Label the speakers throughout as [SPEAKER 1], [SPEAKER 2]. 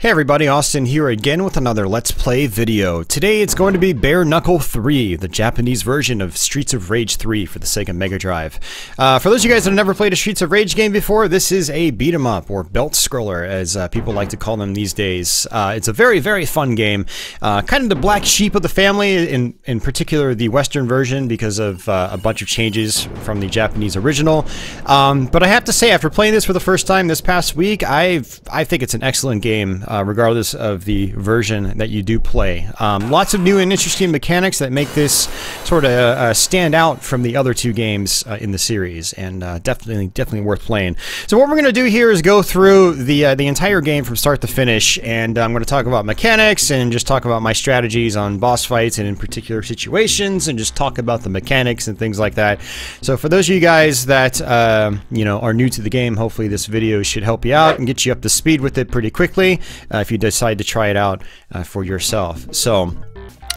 [SPEAKER 1] Hey everybody, Austin here again with another Let's Play video. Today it's going to be Bare Knuckle 3, the Japanese version of Streets of Rage 3 for the Sega Mega Drive. Uh, for those of you guys that have never played a Streets of Rage game before, this is a beat 'em up, or belt scroller as uh, people like to call them these days. Uh, it's a very, very fun game. Uh, kind of the black sheep of the family, in, in particular the Western version, because of uh, a bunch of changes from the Japanese original. Um, but I have to say, after playing this for the first time this past week, i I think it's an excellent game uh, regardless of the version that you do play. Um, lots of new and interesting mechanics that make this sort of uh, stand out from the other two games uh, in the series, and uh, definitely, definitely worth playing. So what we're going to do here is go through the uh, the entire game from start to finish, and I'm going to talk about mechanics and just talk about my strategies on boss fights and in particular situations, and just talk about the mechanics and things like that. So for those of you guys that uh, you know are new to the game, hopefully this video should help you out and get you up to speed with it pretty quickly if you decide to try it out uh, for yourself. So.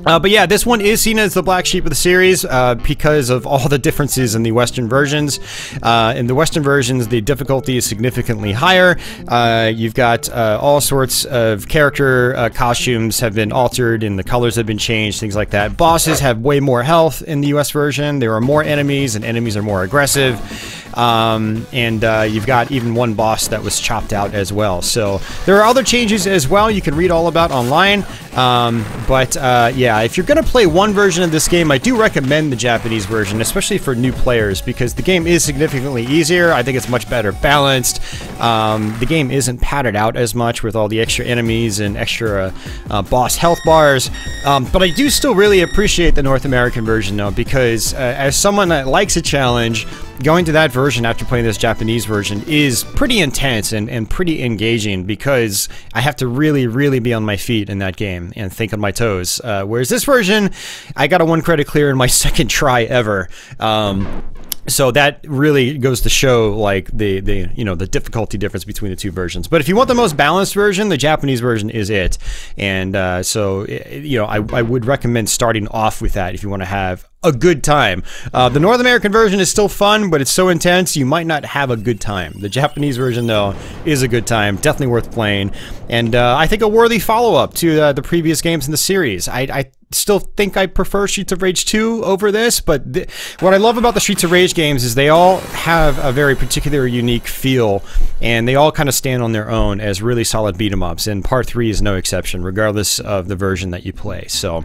[SPEAKER 1] Uh, but yeah, this one is seen as the black sheep of the series uh, because of all the differences in the Western versions. Uh, in the Western versions, the difficulty is significantly higher. Uh, you've got uh, all sorts of character uh, costumes have been altered and the colors have been changed, things like that. Bosses have way more health in the US version. There are more enemies and enemies are more aggressive. Um, and you've got even one boss that was chopped out as well. So there are other changes as well you can read all about online. Um, but uh, yeah, if you're going to play one version of this game, I do recommend the Japanese version, especially for new players, because the game is significantly easier. I think it's much better balanced. Um, the game isn't padded out as much with all the extra enemies and extra uh, uh boss health bars. Um, but I do still really appreciate the North American version, though, because uh, as someone that likes a challenge, going to that version after playing this Japanese version is pretty intense and, and pretty engaging because I have to really, really be on my feet in that game and think on my toes. Uh, whereas this version, I got a one credit clear in my second try ever. Um, so that really goes to show like the the you know the difficulty difference between the two versions but if you want the most balanced version the japanese version is it and uh, so you know I, I would recommend starting off with that if you want to have a good time. Uh, the North American version is still fun, but it's so intense you might not have a good time. The Japanese version, though, is a good time, definitely worth playing, and uh, I think a worthy follow-up to uh, the previous games in the series. I, I still think I prefer Streets of Rage 2 over this, but what I love about the Streets of Rage games is they all have a very particular unique feel, and they all kind of stand on their own as really solid beat 'em ups, and Part 3 is no exception, regardless of the version that you play. So,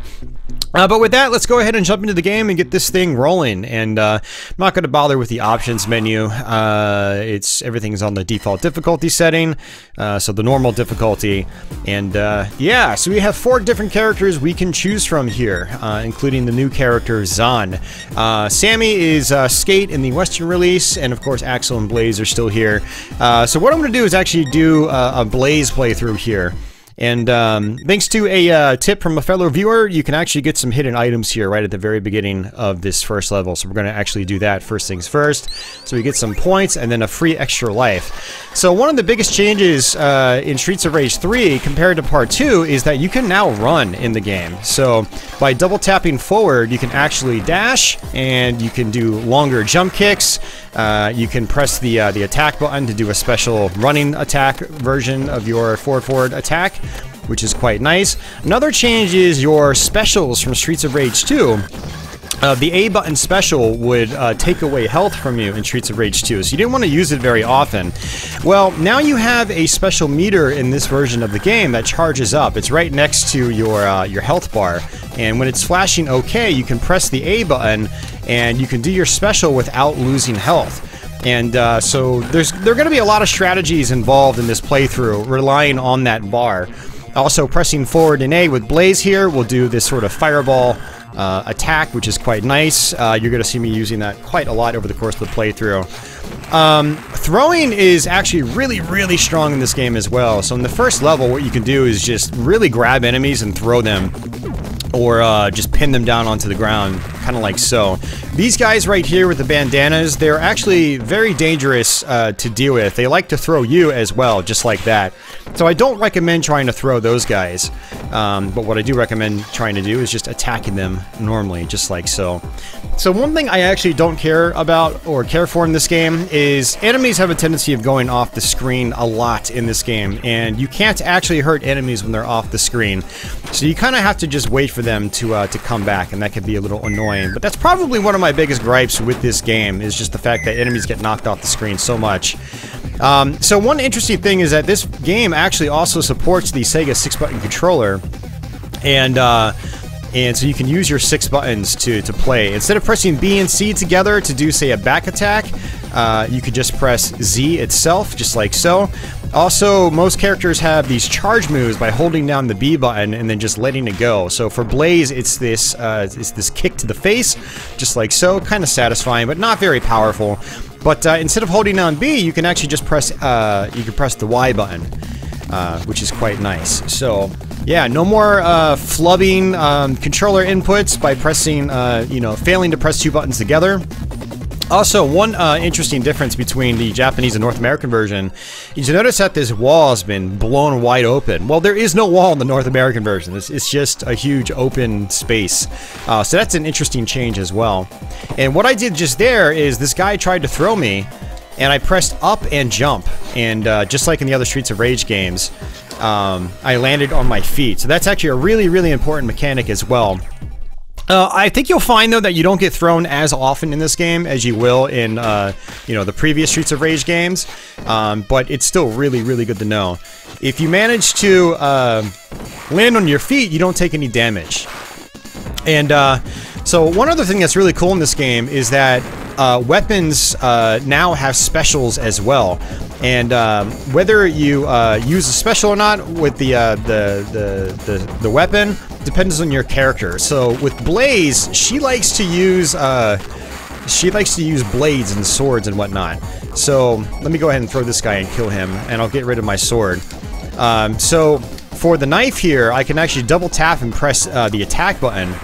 [SPEAKER 1] uh, but with that, let's go ahead and jump into the game and get this thing rolling. And uh, I'm not going to bother with the options menu. Uh, it's everything's on the default difficulty setting, uh, so the normal difficulty. And uh, yeah, so we have four different characters we can choose from here, uh, including the new character Zan. Uh, Sammy is uh, Skate in the Western release, and of course Axel and Blaze are still here. Uh, so what I'm going to do is actually do a Blaze playthrough here. And um, thanks to a uh, tip from a fellow viewer, you can actually get some hidden items here right at the very beginning of this first level. So we're going to actually do that first things first. So we get some points and then a free extra life. So one of the biggest changes uh, in Streets of Rage 3 compared to Part 2 is that you can now run in the game. So by double tapping forward, you can actually dash and you can do longer jump kicks. Uh, you can press the uh, the attack button to do a special running attack version of your forward forward attack, which is quite nice. Another change is your specials from Streets of Rage 2. Uh, the A button special would uh, take away health from you in Streets of Rage 2, so you didn't want to use it very often. Well, now you have a special meter in this version of the game that charges up. It's right next to your uh, your health bar, and when it's flashing OK, you can press the A button and you can do your special without losing health. And uh, so there's there are going to be a lot of strategies involved in this playthrough, relying on that bar. Also, pressing forward in A with Blaze here will do this sort of fireball uh, attack, which is quite nice. Uh, you're going to see me using that quite a lot over the course of the playthrough. Um, throwing is actually really, really strong in this game as well. So in the first level, what you can do is just really grab enemies and throw them or uh, just pin them down onto the ground, kind of like so. These guys right here with the bandanas, they're actually very dangerous uh, to deal with. They like to throw you as well, just like that. So I don't recommend trying to throw those guys. Um, but what I do recommend trying to do is just attacking them normally, just like so. So one thing I actually don't care about or care for in this game is enemies have a tendency of going off the screen a lot in this game, and you can't actually hurt enemies when they're off the screen. So you kind of have to just wait for them to uh, to come back, and that can be a little annoying. But that's probably one of my biggest gripes with this game is just the fact that enemies get knocked off the screen so much. Um, so one interesting thing is that this game actually also supports the Sega 6-button controller, and uh, and so you can use your six buttons to, to play. Instead of pressing B and C together to do, say, a back attack, uh, you could just press Z itself, just like so. Also, most characters have these charge moves by holding down the B button and then just letting it go. So for Blaze, it's this uh, it's this kick to the face, just like so, kind of satisfying, but not very powerful. But uh, instead of holding down B, you can actually just press uh, you can press the Y button, uh, which is quite nice. So yeah, no more uh, flubbing um, controller inputs by pressing uh, you know failing to press two buttons together. Also, one uh, interesting difference between the Japanese and North American version is you notice that this wall has been blown wide open. Well, there is no wall in the North American version. It's, it's just a huge open space. Uh, so that's an interesting change as well. And what I did just there is this guy tried to throw me, and I pressed up and jump. And uh, just like in the other Streets of Rage games, um, I landed on my feet. So that's actually a really, really important mechanic as well. Uh, I think you'll find though that you don't get thrown as often in this game as you will in uh, you know the previous Streets of Rage games, um, but it's still really really good to know. If you manage to uh, land on your feet, you don't take any damage. And uh, so one other thing that's really cool in this game is that uh, weapons uh, now have specials as well. And whether you use a special or not with the, the, the, the, the weapon, depends on your character. So with Blaze, she likes to use uh, she likes to use blades and swords and whatnot. So let me go ahead and throw this guy and kill him, and I'll get rid of my sword. Um, so for the knife here, I can actually double tap and press uh, the attack button,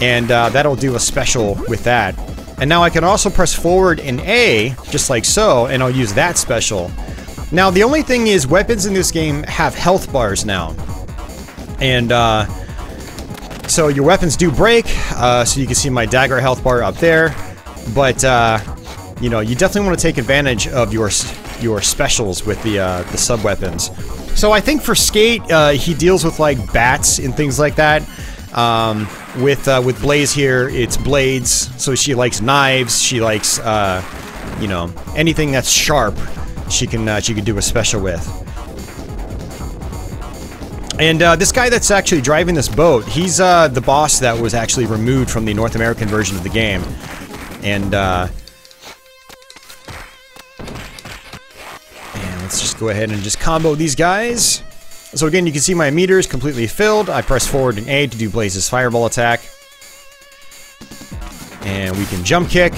[SPEAKER 1] and uh, that'll do a special with that. And now I can also press forward in A, just like so, and I'll use that special. Now the only thing is weapons in this game have health bars now. And uh, so your weapons do break, uh, so you can see my dagger health bar up there, but uh, you know you definitely want to take advantage of your your specials with the uh, the sub weapons. So I think for Skate, uh, he deals with like bats and things like that. Um, with uh, with Blaze here, it's blades, so she likes knives. She likes uh, you know anything that's sharp. She can she can do a special with. And uh, this guy that's actually driving this boat, he's uh, the boss that was actually removed from the North American version of the game. And, uh, and let's just go ahead and just combo these guys. So again, you can see my meters completely filled. I press forward and A to do Blaze's fireball attack. And we can jump kick.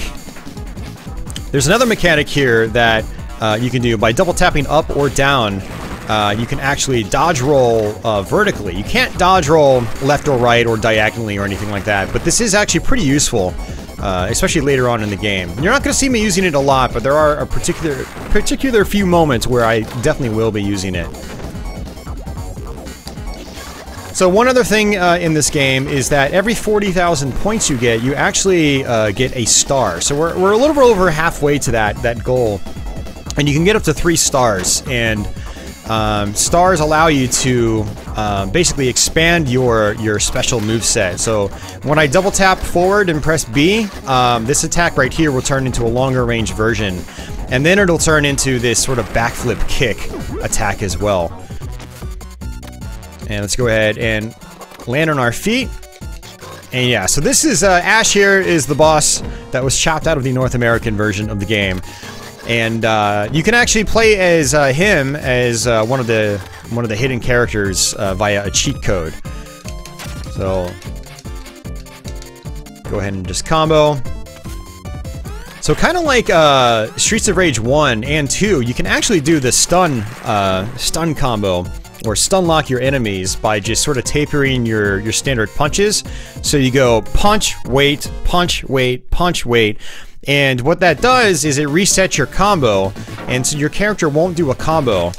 [SPEAKER 1] There's another mechanic here that uh, you can do by double tapping up or down uh, you can actually dodge roll uh, vertically. You can't dodge roll left or right or diagonally or anything like that, but this is actually pretty useful, uh, especially later on in the game. You're not going to see me using it a lot, but there are a particular, particular few moments where I definitely will be using it. So one other thing uh, in this game is that every 40,000 points you get, you actually uh, get a star. So we're, we're a little over halfway to that, that goal. And you can get up to three stars, and um, stars allow you to uh, basically expand your your special move set. So when I double tap forward and press B, um, this attack right here will turn into a longer range version, and then it'll turn into this sort of backflip kick attack as well. And let's go ahead and land on our feet. And yeah, so this is uh, Ash here is the boss that was chopped out of the North American version of the game. And uh, you can actually play as uh, him as uh, one of the one of the hidden characters uh, via a cheat code. So go ahead and just combo. So kind of like uh, Streets of Rage 1 and 2, you can actually do the stun uh, stun combo or stun lock your enemies by just sort of tapering your, your standard punches. So you go punch, wait, punch, wait, punch, wait. And what that does is it resets your combo, and so your character won't do a combo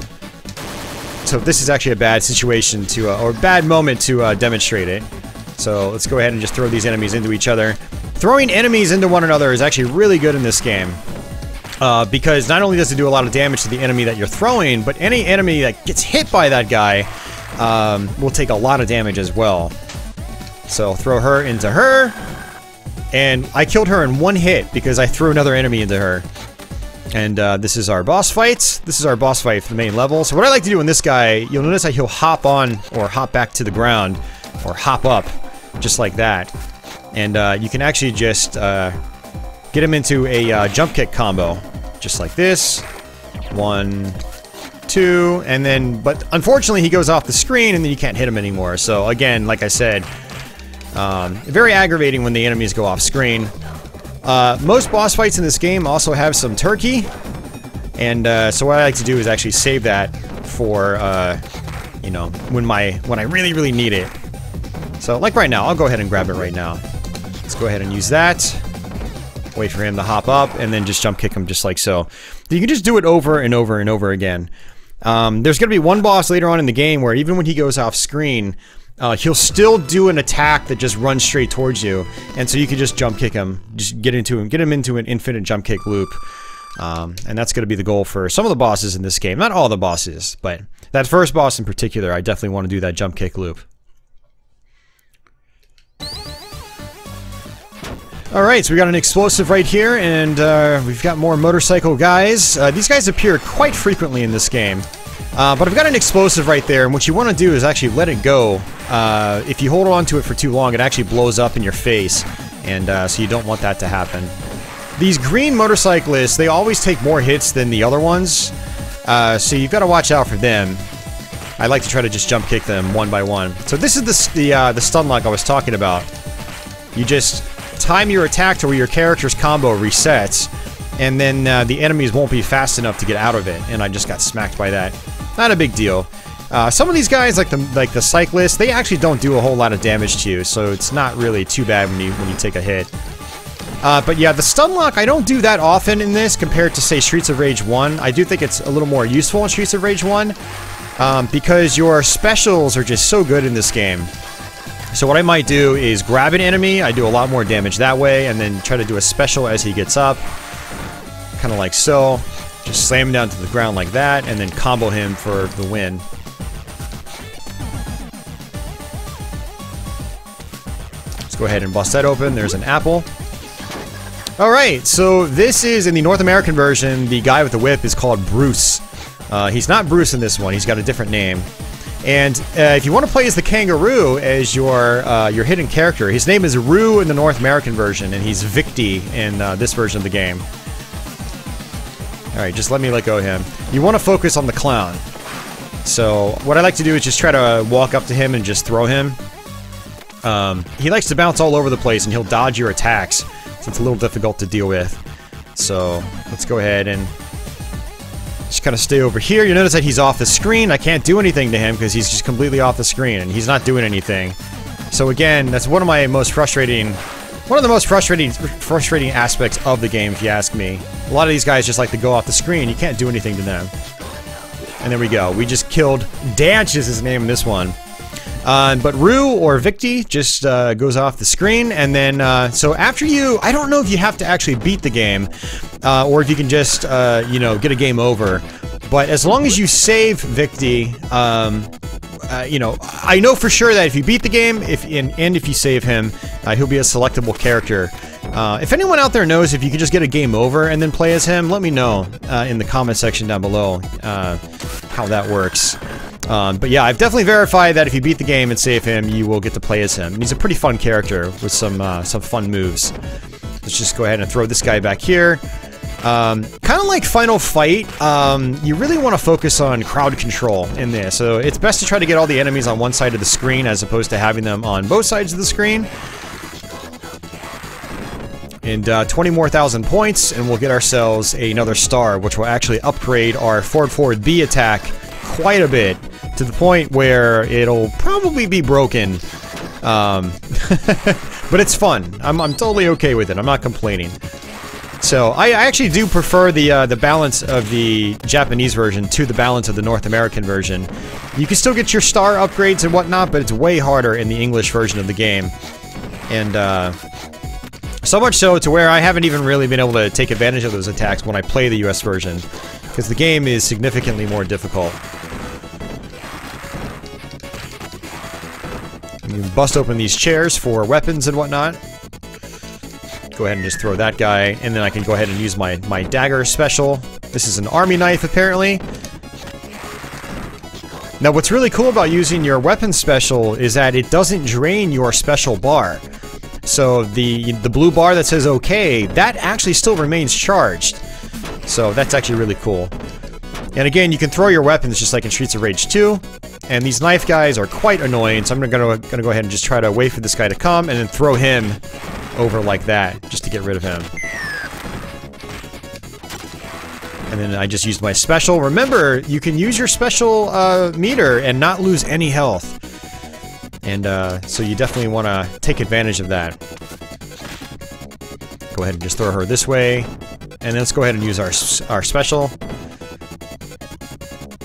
[SPEAKER 1] so this is actually a bad situation to, uh, or bad moment to uh, demonstrate it. So let's go ahead and just throw these enemies into each other. Throwing enemies into one another is actually really good in this game. Uh, because not only does it do a lot of damage to the enemy that you're throwing, but any enemy that gets hit by that guy um, will take a lot of damage as well. So throw her into her, and I killed her in one hit because I threw another enemy into her. And uh, this is our boss fight. This is our boss fight for the main level. So what I like to do in this guy, you'll notice that he'll hop on or hop back to the ground or hop up just like that. And uh, you can actually just uh, get him into a uh, jump kick combo just like this. One, two, and then, but unfortunately he goes off the screen and then you can't hit him anymore. So again, like I said, um, very aggravating when the enemies go off screen. Uh, most boss fights in this game also have some turkey, and uh, so what I like to do is actually save that for, uh, you know, when my when I really really need it. So like right now, I'll go ahead and grab it right now. Let's go ahead and use that. Wait for him to hop up, and then just jump kick him just like so. You can just do it over and over and over again. Um, there's going to be one boss later on in the game where even when he goes off screen, uh, he'll still do an attack that just runs straight towards you, and so you can just jump kick him, just get into him, get him into an infinite jump kick loop. Um, and that's going to be the goal for some of the bosses in this game. Not all the bosses, but that first boss in particular, I definitely want to do that jump kick loop. Alright, so we got an explosive right here, and uh, we've got more motorcycle guys. Uh, these guys appear quite frequently in this game. Uh, but I've got an explosive right there, and what you want to do is actually let it go. Uh, if you hold on to it for too long, it actually blows up in your face, and uh, so you don't want that to happen. These green motorcyclists, they always take more hits than the other ones, uh, so you've got to watch out for them. I like to try to just jump kick them one by one. So this is the, the, uh, the stun lock I was talking about. You just time your attack to where your character's combo resets, and then uh, the enemies won't be fast enough to get out of it, and I just got smacked by that. Not a big deal. Uh, some of these guys, like the like the cyclists, they actually don't do a whole lot of damage to you, so it's not really too bad when you when you take a hit. Uh, but yeah, the stun lock, I don't do that often in this compared to, say, Streets of Rage 1. I do think it's a little more useful in Streets of Rage 1 um, because your specials are just so good in this game. So what I might do is grab an enemy, I do a lot more damage that way, and then try to do a special as he gets up. Kind of like so. Just slam him down to the ground like that, and then combo him for the win. Let's go ahead and bust that open. There's an apple. Alright, so this is, in the North American version, the guy with the whip is called Bruce. Uh, he's not Bruce in this one, he's got a different name. And uh, if you want to play as the kangaroo as your uh, your hidden character, his name is Roo in the North American version, and he's Victy in uh, this version of the game. Alright, just let me let go of him. You want to focus on the clown. So, what I like to do is just try to walk up to him and just throw him. Um, he likes to bounce all over the place and he'll dodge your attacks, so it's a little difficult to deal with. So, let's go ahead and just kind of stay over here. You notice that he's off the screen. I can't do anything to him because he's just completely off the screen and he's not doing anything. So again, that's one of my most frustrating one of the most frustrating frustrating aspects of the game, if you ask me. A lot of these guys just like to go off the screen. You can't do anything to them. And there we go. We just killed Danch is his name in this one. Uh, but Roo or Victy just uh, goes off the screen, and then uh, so after you, I don't know if you have to actually beat the game, uh, or if you can just uh, you know get a game over. But as long as you save Victy, um, uh, you know, I know for sure that if you beat the game, if and, and if you save him, uh, he'll be a selectable character. Uh, if anyone out there knows if you can just get a game over and then play as him, let me know uh, in the comment section down below uh, how that works. Um, but yeah, I've definitely verified that if you beat the game and save him, you will get to play as him. And he's a pretty fun character with some some fun moves. Let's just go ahead and throw this guy back here. Um, kind of like Final Fight, um, you really want to focus on crowd control in this. So it's best to try to get all the enemies on one side of the screen as opposed to having them on both sides of the screen. And uh, 20 more thousand points, and we'll get ourselves another star, which will actually upgrade our forward forward B attack quite a bit, to the point where it'll probably be broken. Um, but it's fun. I'm, I'm totally okay with it. I'm not complaining. So I, I actually do prefer the uh, the balance of the Japanese version to the balance of the North American version. You can still get your star upgrades and whatnot, but it's way harder in the English version of the game. And uh, so much so to where I haven't even really been able to take advantage of those attacks when I play the US version, because the game is significantly more difficult. You bust open these chairs for weapons and whatnot. Go ahead and just throw that guy, and then I can go ahead and use my, my dagger special. This is an army knife, apparently. Now, what's really cool about using your weapon special is that it doesn't drain your special bar. So the the blue bar that says OK, that actually still remains charged. So that's actually really cool. And again, you can throw your weapons just like in Streets of Rage 2. And these knife guys are quite annoying, so I'm gonna, gonna go ahead and just try to wait for this guy to come and then throw him over like that, just to get rid of him. And then I just used my special. Remember, you can use your special uh, meter and not lose any health. And uh, so you definitely want to take advantage of that. Go ahead and just throw her this way. And let's go ahead and use our, our special.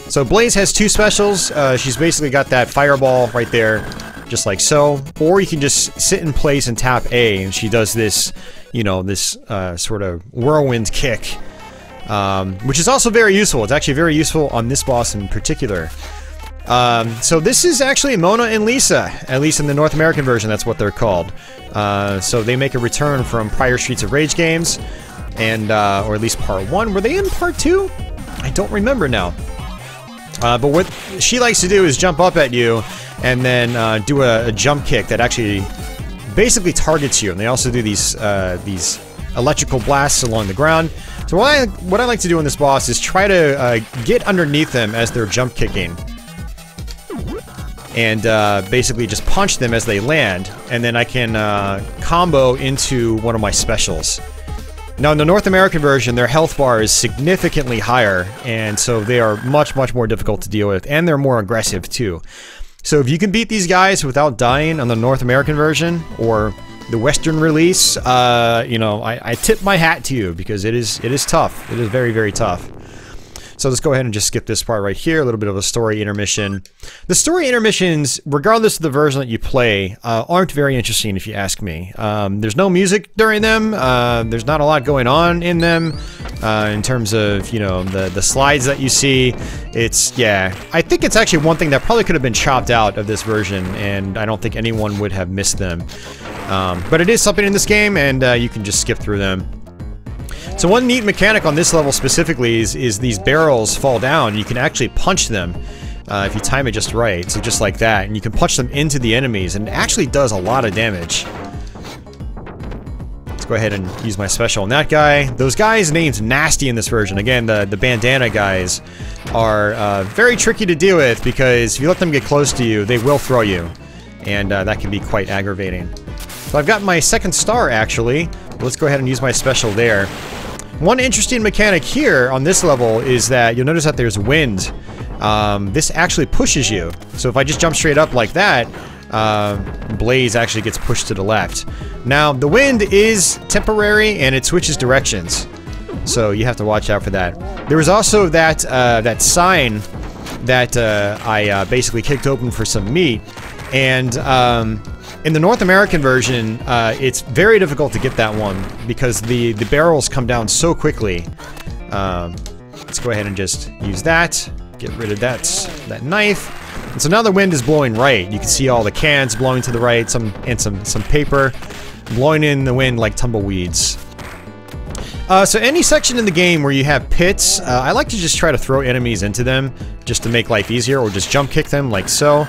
[SPEAKER 1] So Blaze has two specials. Uh, she's basically got that fireball right there, just like so. Or you can just sit in place and tap A, and she does this, you know, this uh, sort of whirlwind kick. Um, which is also very useful. It's actually very useful on this boss in particular. Um, so this is actually Mona and Lisa, at least in the North American version, that's what they're called. Uh, so they make a return from prior Streets of Rage games, and uh, or at least part one. Were they in part two? I don't remember now. Uh, but what she likes to do is jump up at you and then uh, do a, a, jump kick that actually basically targets you. And they also do these uh, these electrical blasts along the ground. So what I what I like to do in this boss is try to uh, get underneath them as they're jump kicking. And uh, basically just punch them as they land, and then I can uh, combo into one of my specials. Now, in the North American version, their health bar is significantly higher, and so they are much, much more difficult to deal with, and they're more aggressive too. So if you can beat these guys without dying on the North American version, or the Western release, uh, you know, I, I tip my hat to you, because it is, it is tough. It is very, very tough. So let's go ahead and just skip this part right here, a little bit of a story intermission. The story intermissions, regardless of the version that you play, uh, aren't very interesting if you ask me. Um, there's no music during them, uh, there's not a lot going on in them uh, in terms of, you know, the, the slides that you see. It's, yeah, I think it's actually one thing that probably could have been chopped out of this version, and I don't think anyone would have missed them. Um, but it is something in this game, and uh, you can just skip through them. So one neat mechanic on this level specifically is, is these barrels fall down. You can actually punch them uh, if you time it just right. So just like that. And you can punch them into the enemies and it actually does a lot of damage. Let's go ahead and use my special on that guy. Those guys' names nasty in this version. Again, the, the bandana guys are uh, very tricky to deal with because if you let them get close to you, they will throw you. And uh, that can be quite aggravating. So I've got my second star, actually. Let's go ahead and use my special there. One interesting mechanic here on this level is that you'll notice that there's wind. Um, this actually pushes you. So if I just jump straight up like that, uh, Blaze actually gets pushed to the left. Now, the wind is temporary and it switches directions. So you have to watch out for that. There was also that, uh, that sign that uh, I uh, basically kicked open for some meat. And um, in the North American version, uh, it's very difficult to get that one because the, the barrels come down so quickly. Um, let's go ahead and just use that. Get rid of that, that knife. And so now the wind is blowing right. You can see all the cans blowing to the right, some and some, some paper blowing in the wind like tumbleweeds. Uh, so any section in the game where you have pits, uh, I like to just try to throw enemies into them just to make life easier or just jump kick them like so.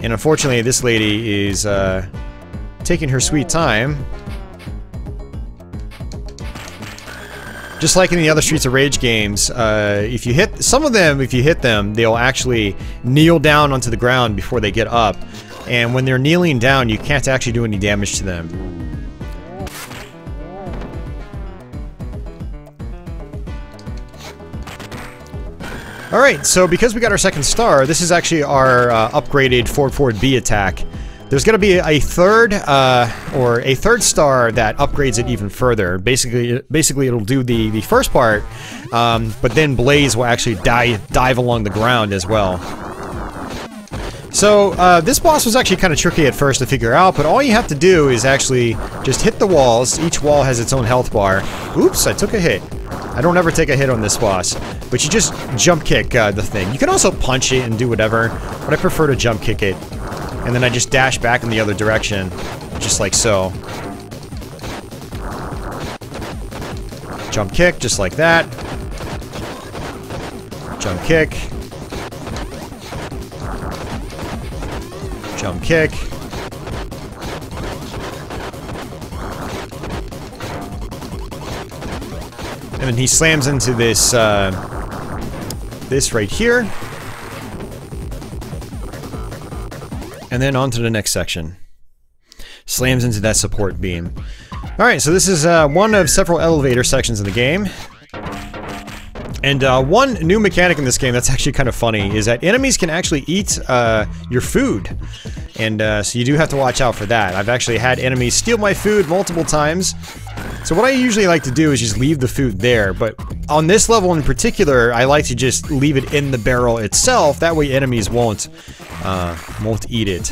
[SPEAKER 1] And unfortunately, this lady is uh, taking her sweet time. Just like in the other Streets of Rage games, uh, if you hit some of them, if you hit them, they'll actually kneel down onto the ground before they get up. And when they're kneeling down, you can't actually do any damage to them. Alright, so because we got our second star, this is actually our uh, upgraded Ford Ford B attack. there's going to be a third, uh, or a third star that upgrades it even further. Basically, basically it'll do the the first part, um, but then Blaze will actually dive dive along the ground as well. So, uh, this boss was actually kind of tricky at first to figure out, but all you have to do is actually just hit the walls. Each wall has its own health bar. Oops, I took a hit. I don't ever take a hit on this boss, but you just jump kick uh, the thing. You can also punch it and do whatever, but I prefer to jump kick it. And then I just dash back in the other direction, just like so. Jump kick, just like that. Jump kick. Jump kick. And then he slams into this, uh, this right here. And then on to the next section. Slams into that support beam. Alright, so this is uh, one of several elevator sections in the game. And uh, one new mechanic in this game that's actually kind of funny is that enemies can actually eat uh, your food. And uh, so you do have to watch out for that. I've actually had enemies steal my food multiple times. So what I usually like to do is just leave the food there, but on this level in particular, I like to just leave it in the barrel itself, that way enemies won't, uh, won't eat it.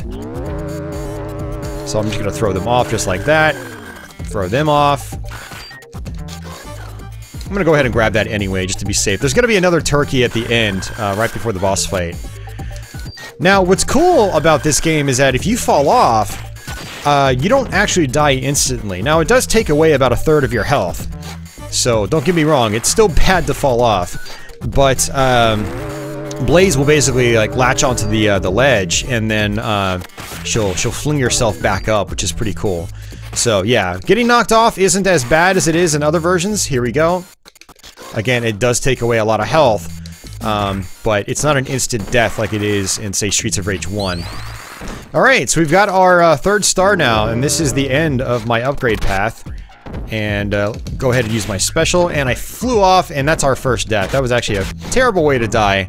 [SPEAKER 1] So I'm just gonna throw them off just like that. Throw them off. I'm gonna go ahead and grab that anyway, just to be safe. There's gonna be another turkey at the end, uh, right before the boss fight. Now, what's cool about this game is that if you fall off, uh, you don't actually die instantly. Now, it does take away about a third of your health. So, don't get me wrong, it's still bad to fall off. But, um, Blaze will basically, like, latch onto the, uh, the ledge, and then, uh, she'll, she'll fling herself back up, which is pretty cool. So, yeah, getting knocked off isn't as bad as it is in other versions. Here we go. Again, it does take away a lot of health, um, but it's not an instant death like it is in, say, Streets of Rage 1. Alright, so we've got our uh, third star now, and this is the end of my upgrade path. And uh, go ahead and use my special, and I flew off, and that's our first death. That was actually a terrible way to die.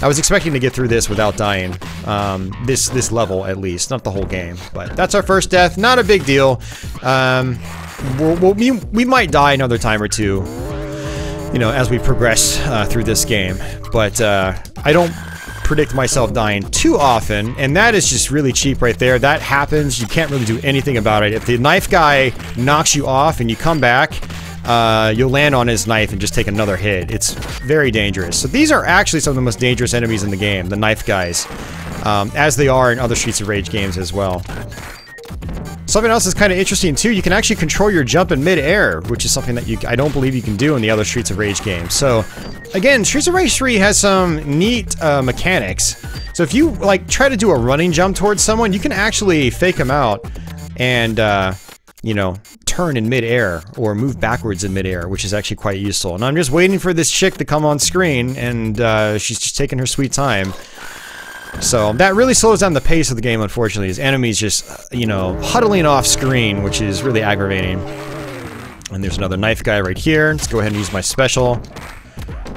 [SPEAKER 1] I was expecting to get through this without dying. Um, this this level, at least. Not the whole game. But that's our first death. Not a big deal. Um, we'll, we'll, we, we might die another time or two, you know, as we progress uh, through this game. But uh, I don't predict myself dying too often, and that is just really cheap right there. That happens, you can't really do anything about it. If the knife guy knocks you off and you come back, uh, you'll land on his knife and just take another hit. It's very dangerous. So these are actually some of the most dangerous enemies in the game, the knife guys, um, as they are in other Streets of Rage games as well. Something else is kind of interesting too, you can actually control your jump in mid-air, which is something that you I don't believe you can do in the other Streets of Rage games. So, again, Streets of Rage 3 has some neat uh, mechanics. So if you, like, try to do a running jump towards someone, you can actually fake them out and, uh, you know, turn in midair or move backwards in midair, which is actually quite useful. And I'm just waiting for this chick to come on screen, and uh, she's just taking her sweet time. So that really slows down the pace of the game, unfortunately, as enemies just, uh, you know, huddling off screen, which is really aggravating. And there's another knife guy right here. Let's go ahead and use my special.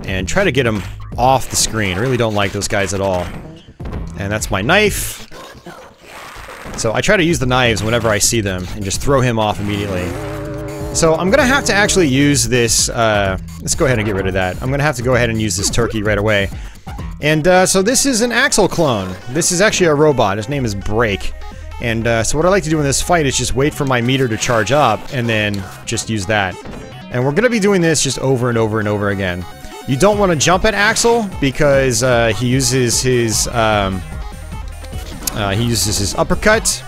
[SPEAKER 1] And try to get him off the screen. I really don't like those guys at all. And that's my knife. So I try to use the knives whenever I see them and just throw him off immediately. So I'm gonna have to actually use this, uh, let's go ahead and get rid of that. I'm gonna have to go ahead and use this turkey right away. And uh, so this is an Axel clone. This is actually a robot. His name is Break. And uh, so what I like to do in this fight is just wait for my meter to charge up and then just use that. And we're going to be doing this just over and over and over again. You don't want to jump at Axel because uh, he uses his um, uh, he uses his uppercut,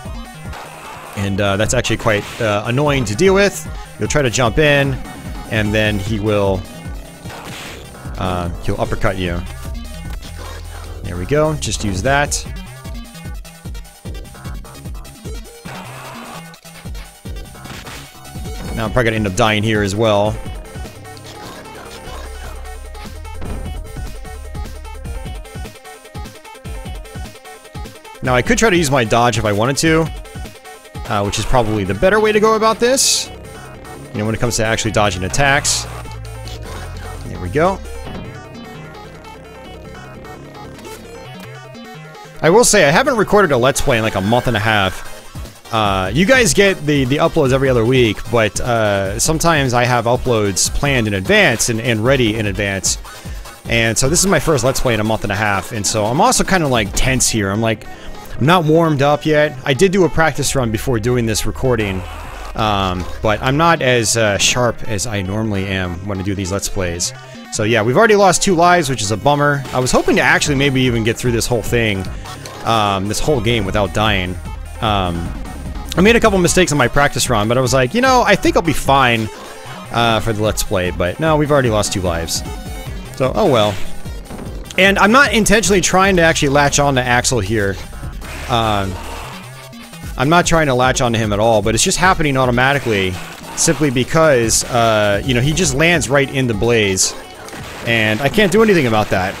[SPEAKER 1] and uh, that's actually quite uh, annoying to deal with. You'll try to jump in, and then he will he'll uppercut you. There we go, just use that. Now I'm probably gonna end up dying here as well. Now I could try to use my dodge if I wanted to, uh, which is probably the better way to go about this. You know, when it comes to actually dodging attacks. There we go. I will say, I haven't recorded a Let's Play in like a month and a half. Uh, you guys get the, the uploads every other week, but uh, sometimes I have uploads planned in advance and, and ready in advance. And so this is my first Let's Play in a month and a half, and so I'm also kind of like tense here. I'm like, I'm not warmed up yet. I did do a practice run before doing this recording, um, but I'm not as uh, sharp as I normally am when I do these Let's Plays. So yeah, we've already lost two lives, which is a bummer. I was hoping to actually maybe even get through this whole thing, um, this whole game without dying. Um, I made a couple mistakes on my practice run, but I was like, you know, I think I'll be fine uh, for the Let's Play, but no, we've already lost two lives. So, oh well. And I'm not intentionally trying to actually latch on to Axel here. Um, I'm not trying to latch onto him at all, but it's just happening automatically simply because, uh, you know, he just lands right in the blaze. And I can't do anything about that.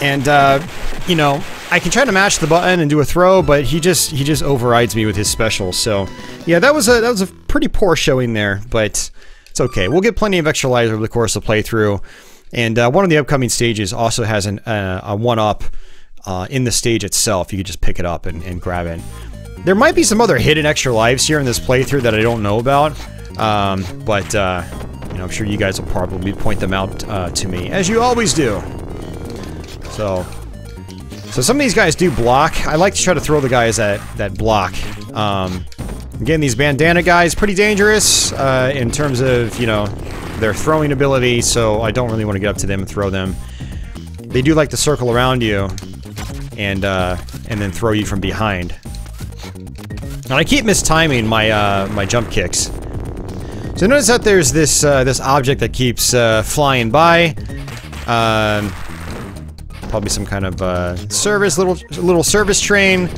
[SPEAKER 1] And, uh, you know, I can try to mash the button and do a throw, but he just he just overrides me with his special. So, yeah, that was a that was a pretty poor showing there, but it's okay. We'll get plenty of extra lives over the course of playthrough. And uh, one of the upcoming stages also has an, uh, a one-up uh, in the stage itself. You could just pick it up and, and, grab it. There might be some other hidden extra lives here in this playthrough that I don't know about, um, but uh, you know, I'm sure you guys will probably point them out uh, to me, as you always do. So, so some of these guys do block. I like to try to throw the guys that, that block. Um, again, these bandana guys, pretty dangerous uh, in terms of, you know, their throwing ability, so I don't really want to get up to them and throw them. They do like to circle around you and, uh, and then throw you from behind. And I keep mistiming my, uh, my jump kicks. So notice that there's this, uh, this object that keeps, uh, flying by. Um, probably some kind of uh, service, little little service train.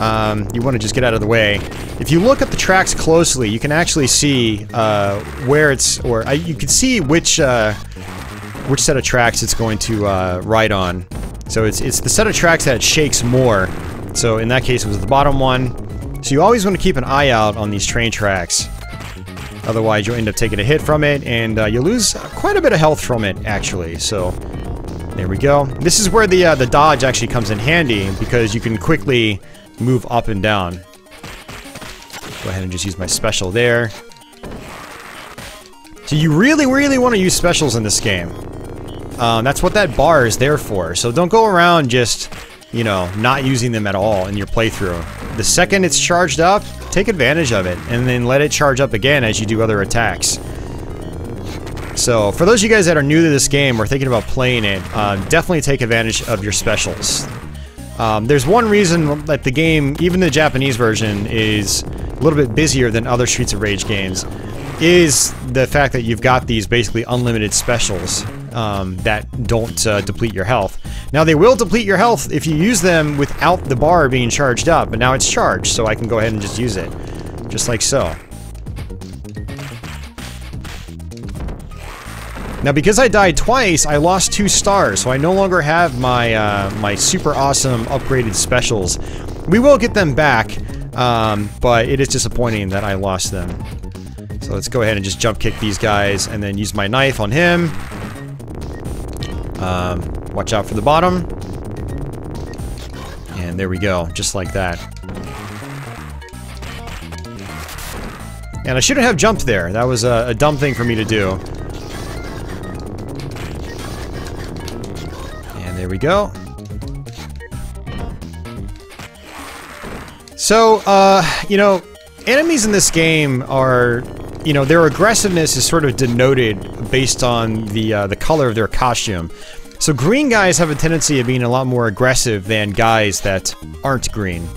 [SPEAKER 1] Um, you want to just get out of the way. If you look at the tracks closely, you can actually see uh, where it's, or uh, you can see which uh, which set of tracks it's going to ride on. So it's it's the set of tracks that shakes more. So in that case, it was the bottom one. So you always want to keep an eye out on these train tracks. Otherwise, you'll end up taking a hit from it, and uh, you'll lose quite a bit of health from it, actually. So there we go. This is where the uh, the dodge actually comes in handy because you can quickly move up and down. Go ahead and just use my special there. So you really, really want to use specials in this game. Um, that's what that bar is there for. So don't go around just, you know, not using them at all in your playthrough. The second it's charged up, take advantage of it, and then let it charge up again as you do other attacks. So, for those of you guys that are new to this game or thinking about playing it, uh, definitely take advantage of your specials. Um, there's one reason that the game, even the Japanese version, is a little bit busier than other Streets of Rage games, is the fact that you've got these basically unlimited specials um, that don't uh, deplete your health. Now, they will deplete your health if you use them without the bar being charged up, but now it's charged, so I can go ahead and just use it. Just like so. Now, because I died twice, I lost two stars, so I no longer have my, uh, my super awesome upgraded specials. We will get them back, um, but it is disappointing that I lost them. So let's go ahead and just jump kick these guys, and then use my knife on him. Um, watch out for the bottom. And there we go, just like that. And I shouldn't have jumped there. That was a, a dumb thing for me to do. And there we go. So, uh, you know, enemies in this game are, you know, their aggressiveness is sort of denoted based on the, uh, the color of their costume. So green guys have a tendency of being a lot more aggressive than guys that aren't green.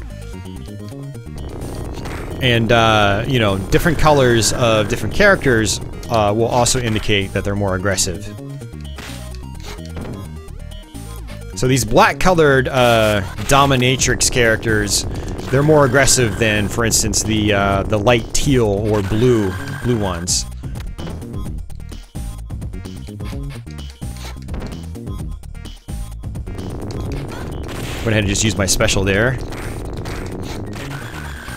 [SPEAKER 1] And, uh, you know, different colors of different characters uh, will also indicate that they're more aggressive. So these black-colored uh, dominatrix characters, they're more aggressive than, for instance, the uh, the light teal or blue blue ones. Go ahead and just use my special there.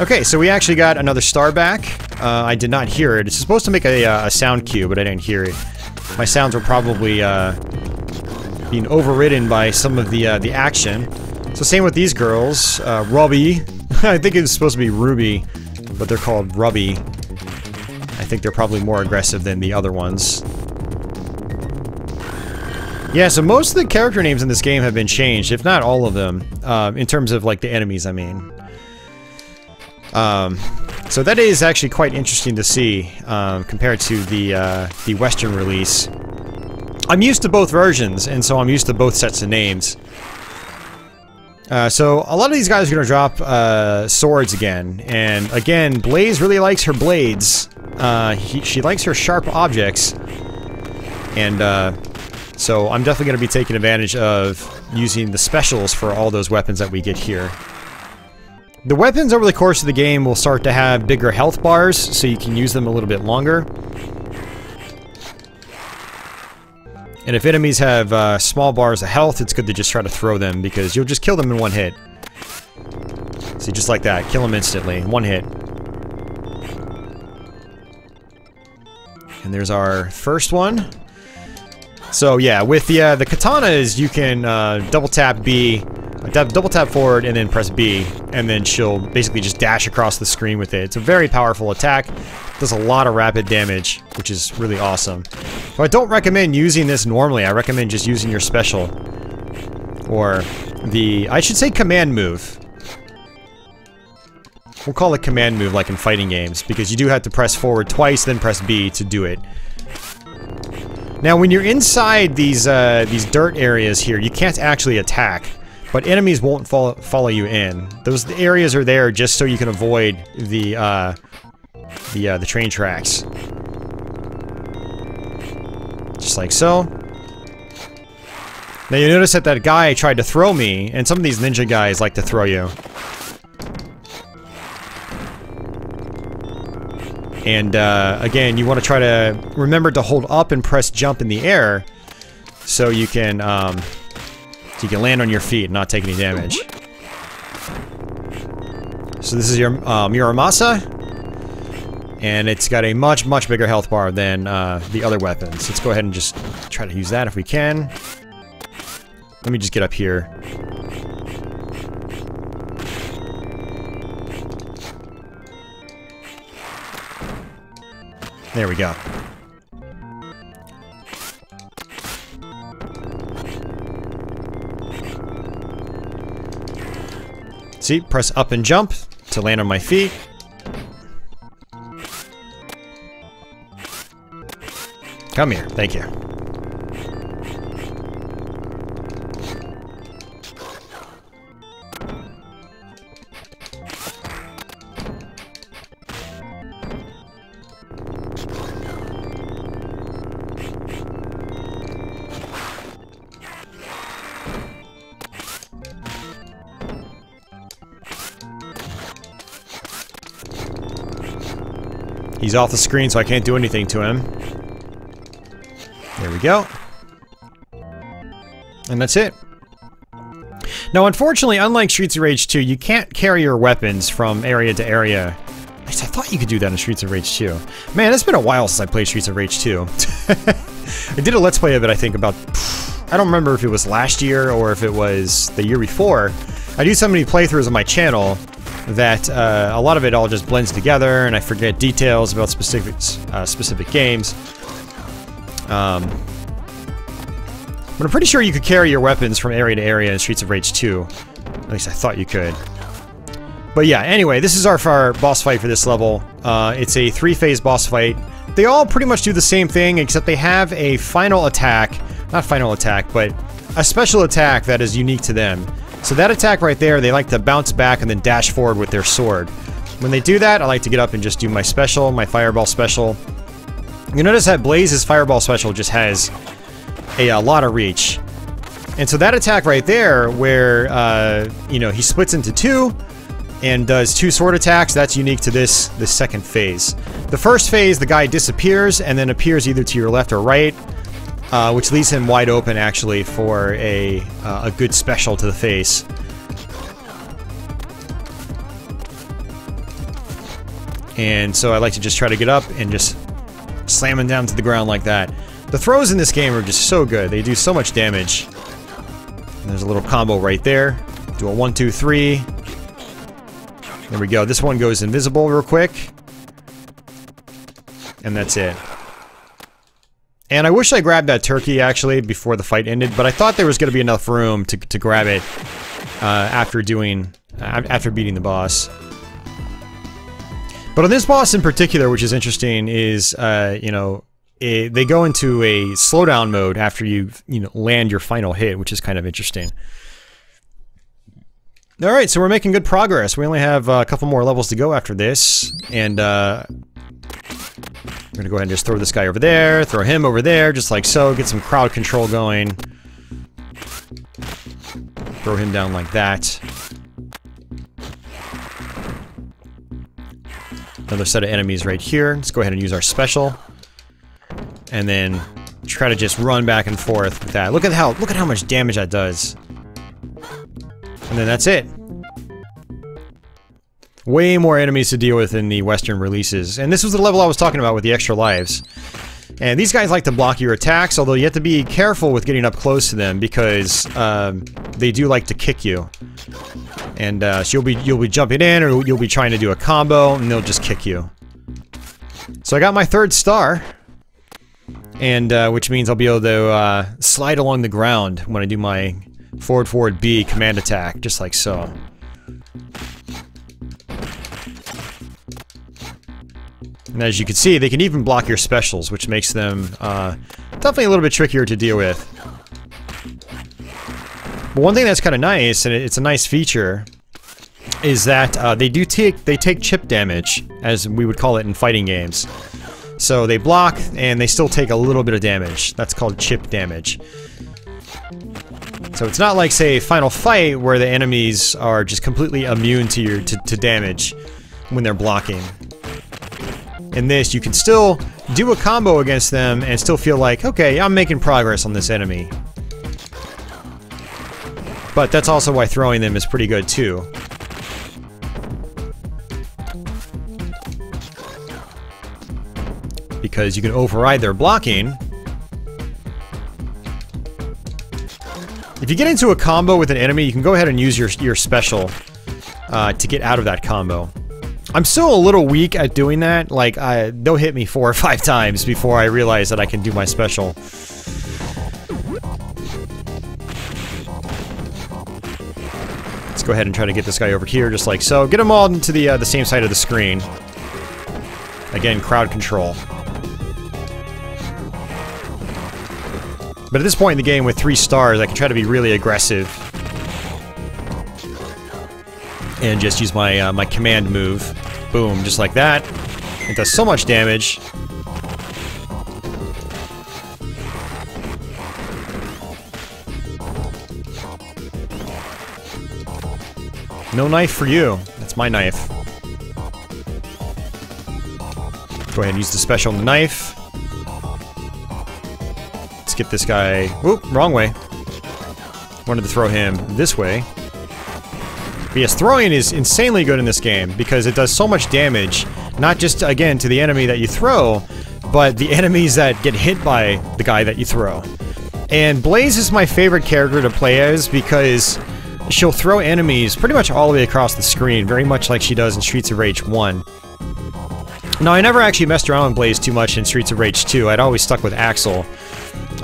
[SPEAKER 1] Okay, so we actually got another star back. Uh, I did not hear it. It's supposed to make a, uh, a, sound cue, but I didn't hear it. My sounds were probably uh, being overridden by some of the uh, the action. So same with these girls. Uh, Ruby. I think it's supposed to be Ruby, but they're called Rubby. I think they're probably more aggressive than the other ones. Yeah, so most of the character names in this game have been changed, if not all of them, uh, in terms of like the enemies, I mean. Um, so that is actually quite interesting to see um, compared to the uh, the Western release. I'm used to both versions, and so I'm used to both sets of names. Uh, so a lot of these guys are going to drop uh, swords again, and again, Blaze really likes her blades. Uh, he, she likes her sharp objects, and uh, so I'm definitely going to be taking advantage of using the specials for all those weapons that we get here. The weapons over the course of the game will start to have bigger health bars, so you can use them a little bit longer. And if enemies have uh, small bars of health, it's good to just try to throw them, because you'll just kill them in one hit. See, just like that. Kill them instantly. One hit. And there's our first one. So yeah, with the, uh, the katanas, you can uh, double tap B, double tap forward and then press B, and then she'll basically just dash across the screen with it. It's a very powerful attack, does a lot of rapid damage, which is really awesome. So I don't recommend using this normally, I recommend just using your special. Or the, I should say command move. We'll call it command move like in fighting games, because you do have to press forward twice, then press B to do it. Now, when you're inside these uh, these dirt areas here, you can't actually attack, but enemies won't follow, follow you in. Those areas are there just so you can avoid the uh, the uh, the train tracks, just like so. Now you notice that that guy tried to throw me, and some of these ninja guys like to throw you. And uh, again, you want to try to remember to hold up and press jump in the air so you can um, so you can land on your feet and not take any damage. So this is your uh, Muramasa, and it's got a much, much bigger health bar than uh, the other weapons. Let's go ahead and just try to use that if we can. Let me just get up here. There we go. See, press up and jump to land on my feet. Come here, thank you. He's off the screen, so I can't do anything to him. There we go. And that's it. Now, unfortunately, unlike Streets of Rage 2, you can't carry your weapons from area to area. At least I thought you could do that in Streets of Rage 2. Man, it's been a while since I played Streets of Rage 2. I did a Let's Play of it, I think, about... I don't remember if it was last year or if it was the year before. I do so many playthroughs on my channel that uh, a lot of it all just blends together, and I forget details about specific uh, specific games. Um, but I'm pretty sure you could carry your weapons from area to area in Streets of Rage 2. At least I thought you could. But yeah, anyway, this is our, our boss fight for this level. Uh, it's a three-phase boss fight. They all pretty much do the same thing, except they have a final attack. Not final attack, but a special attack that is unique to them. So that attack right there, they like to bounce back and then dash forward with their sword. When they do that, I like to get up and just do my special, my fireball special. You notice that Blaze's fireball special just has a, a lot of reach. And so that attack right there, where, uh, you know, he splits into two and does two sword attacks, that's unique to this, this second phase. The first phase, the guy disappears and then appears either to your left or right uh, which leaves him wide open actually for a, uh, a good special to the face. And so I like to just try to get up and just slam him down to the ground like that. The throws in this game are just so good. They do so much damage. And there's a little combo right there. Do a one, two, three. There we go. This one goes invisible real quick. And that's it. And I wish I grabbed that turkey, actually, before the fight ended, but I thought there was going to be enough room to, to grab it uh, after doing... Uh, after beating the boss. But on this boss in particular, which is interesting, is, uh, you know, it, they go into a slowdown mode after you, you know, land your final hit, which is kind of interesting. All right, so we're making good progress. We only have uh, a couple more levels to go after this, and uh, we're gonna go ahead and just throw this guy over there, throw him over there, just like so, get some crowd control going. Throw him down like that. Another set of enemies right here. Let's go ahead and use our special. And then try to just run back and forth with that. Look at how look at how much damage that does. And then that's it. Way more enemies to deal with in the Western releases. And this was the level I was talking about with the extra lives. And these guys like to block your attacks, although you have to be careful with getting up close to them because um, they do like to kick you. And uh, so you'll be you'll be jumping in, or you'll be trying to do a combo, and they'll just kick you. So I got my third star, and uh, which means I'll be able to uh, slide along the ground when I do my forward forward B command attack, just like so. And as you can see, they can even block your specials, which makes them uh, definitely a little bit trickier to deal with. But one thing that's kind of nice, and it's a nice feature, is that uh, they do take they take chip damage, as we would call it in fighting games. So they block, and they still take a little bit of damage. That's called chip damage. So it's not like, say, Final Fight, where the enemies are just completely immune to your to, to damage when they're blocking in this, you can still do a combo against them and still feel like, okay, I'm making progress on this enemy. But that's also why throwing them is pretty good too. Because you can override their blocking. If you get into a combo with an enemy, you can go ahead and use your, your special uh, to get out of that combo. I'm still a little weak at doing that. Like, I, they'll hit me four or five times before I realize that I can do my special. Let's go ahead and try to get this guy over here, just like so. Get them all into the, uh, the same side of the screen. Again, crowd control. But at this point in the game, with three stars, I can try to be really aggressive and just use my uh, my command move. Boom, just like that. It does so much damage. No knife for you. That's my knife. Go ahead and use the special knife. Let's get this guy... Oop, wrong way. Wanted to throw him this way. But yes, throwing is insanely good in this game because it does so much damage, not just, again, to the enemy that you throw, but the enemies that get hit by the guy that you throw. And Blaze is my favorite character to play as because she'll throw enemies pretty much all the way across the screen, very much like she does in Streets of Rage 1. Now, I never actually messed around with Blaze too much in Streets of Rage 2. I'd always stuck with Axel.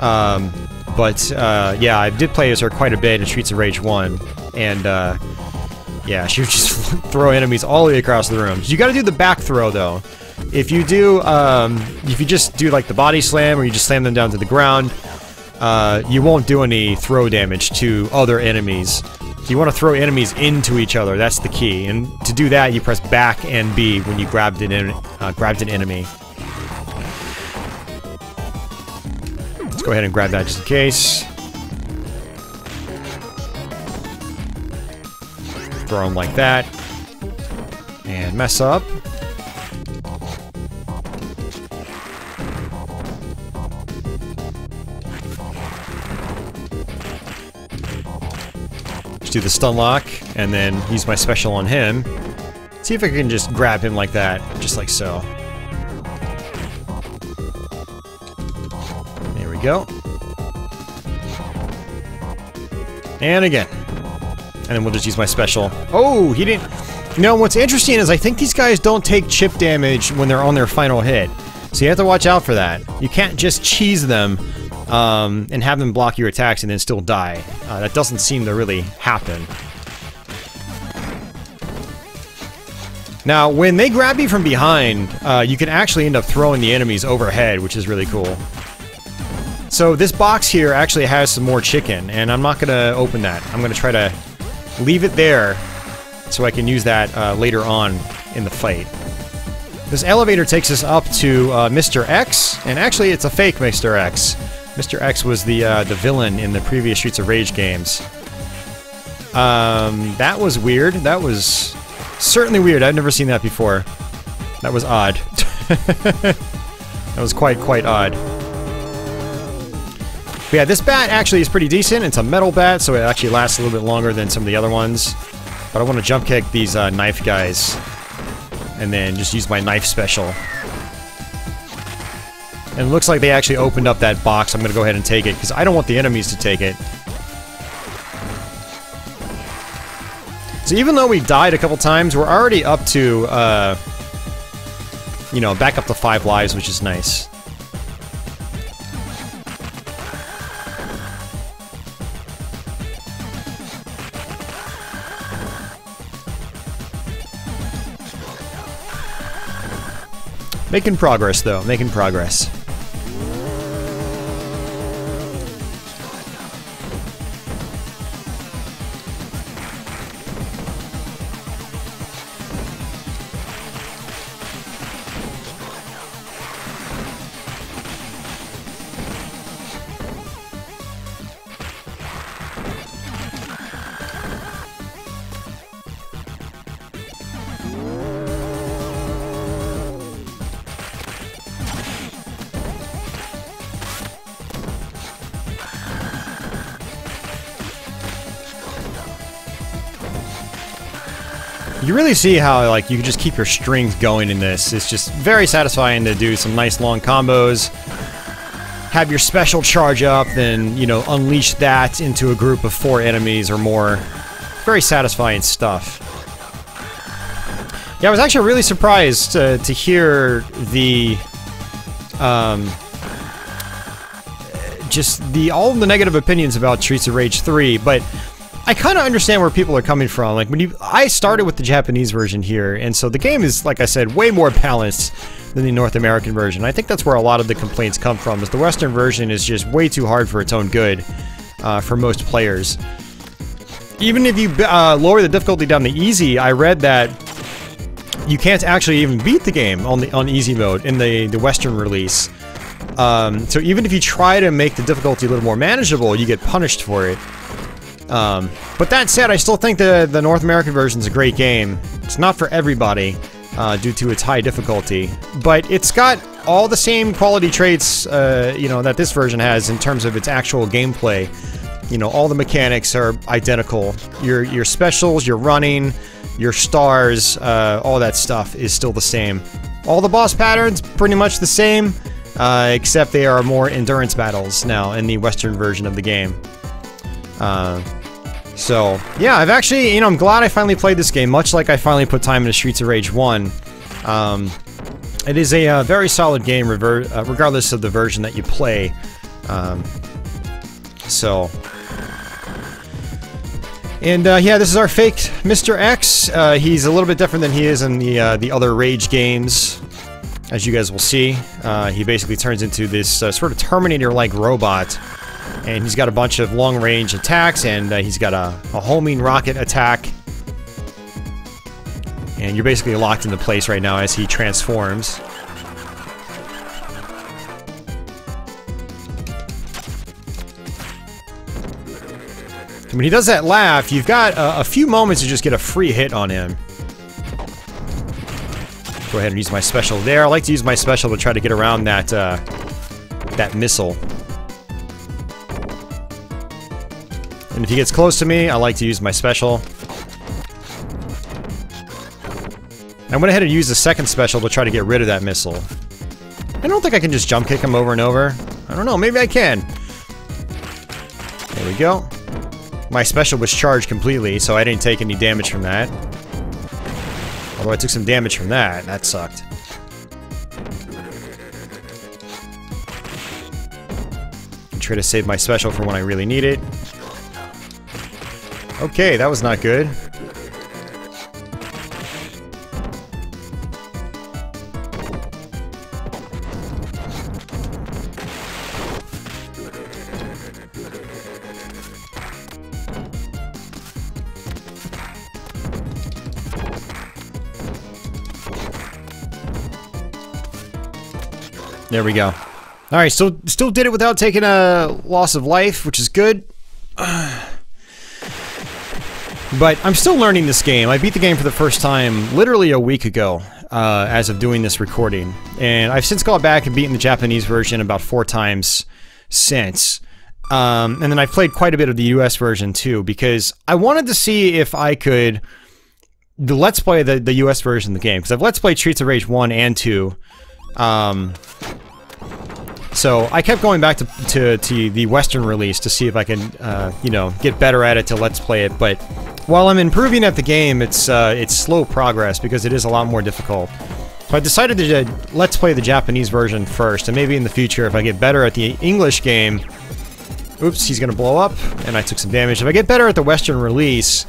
[SPEAKER 1] Um, but, uh, yeah, I did play as her quite a bit in Streets of Rage 1. And, uh, yeah, she would just throw enemies all the way across the room. You gotta do the back throw, though. If you do, um, if you just do like the body slam, or you just slam them down to the ground, uh, you won't do any throw damage to other enemies. you want to throw enemies into each other, that's the key. And to do that, you press back and B when you grabbed an, uh, grabbed an enemy. Let's go ahead and grab that just in case. Throw them like that. And mess up. Just do the stun lock, and then use my special on him. See if I can just grab him like that, just like so. There we go. And again. And then we'll just use my special. Oh, he didn't... You know, what's interesting is I think these guys don't take chip damage when they're on their final hit. So you have to watch out for that. You can't just cheese them um, and have them block your attacks and then still die. Uh, that doesn't seem to really happen. Now, when they grab you from behind, uh, you can actually end up throwing the enemies overhead, which is really cool. So this box here actually has some more chicken, and I'm not going to open that. I'm going to try to leave it there so I can use that uh, later on in the fight. This elevator takes us up to uh, Mr. X, and actually it's a fake Mr. X. Mr. X was the uh, the villain in the previous Streets of Rage games. Um, that was weird. That was certainly weird. I've never seen that before. That was odd. that was quite, quite odd. But yeah, this bat actually is pretty decent. It's a metal bat, so it actually lasts a little bit longer than some of the other ones. But I want to jump kick these uh, knife guys. And then just use my knife special. And it looks like they actually opened up that box. I'm going to go ahead and take it, because I don't want the enemies to take it. So even though we died a couple times, we're already up to, uh, you know, back up to five lives, which is nice. Making progress, though. Making progress. Really see how like you can just keep your strings going in this. It's just very satisfying to do some nice long combos. Have your special charge up, then, you know, unleash that into a group of four enemies or more. Very satisfying stuff. Yeah, I was actually really surprised uh, to hear the um, just the all the negative opinions about Streets of Rage 3, but I kind of understand where people are coming from. Like when you, I started with the Japanese version here, and so the game is, like I said, way more balanced than the North American version. I think that's where a lot of the complaints come from. Is the Western version is just way too hard for its own good uh, for most players. Even if you uh, lower the difficulty down to easy, I read that you can't actually even beat the game on the on easy mode in the the Western release. Um, so even if you try to make the difficulty a little more manageable, you get punished for it. Um, but that said, I still think the, the North American version is a great game. It's not for everybody uh, due to its high difficulty, but it's got all the same quality traits, uh, you know, that this version has in terms of its actual gameplay. You know, all the mechanics are identical. Your your specials, your running, your stars, uh, all that stuff is still the same. All the boss patterns pretty much the same, uh, except they are more endurance battles now in the Western version of the game. Uh, so, yeah, I've actually, you know, I'm glad I finally played this game, much like I finally put time into Streets of Rage 1. Um, it is a uh, very solid game, uh, regardless of the version that you play. Um, so... And, uh, yeah, this is our fake Mr. X. Uh, he's a little bit different than he is in the, uh, the other Rage games, as you guys will see. Uh, he basically turns into this sort of Terminator-like robot and he's got a bunch of long-range attacks, and uh, he's got a, a homing rocket attack. And you're basically locked into place right now as he transforms. when he does that laugh, you've got a, a, few moments to just get a free hit on him. Go ahead and use my special there. I like to use my special to try to get around that, uh, that missile. And if he gets close to me, I like to use my special. I went ahead and used the second special to try to get rid of that missile. I don't think I can just jump kick him over and over. I don't know, maybe I can. There we go. My special was charged completely, so I didn't take any damage from that. Although I took some damage from that. That sucked. Try to save my special for when I really need it. Okay, that was not good. There we go. Alright, so still did it without taking a loss of life, which is good. But I'm still learning this game. I beat the game for the first time literally a week ago, uh, as of doing this recording. And I've since gone back and beaten the Japanese version about four times since. Um, and then I've played quite a bit of the US version too, because I wanted to see if I could the Let's Play the, the US version of the game. Because I've Let's Play Streets of Rage 1 and 2. Um, so I kept going back to, to, to, the Western release to see if I can, uh, you know, get better at it to Let's Play it. But while I'm improving at the game, it's uh, it's slow progress because it is a lot more difficult. So I decided to uh, Let's Play the Japanese version first, and maybe in the future, if I get better at the English game... Oops, he's gonna blow up, and I took some damage. If I get better at the Western release,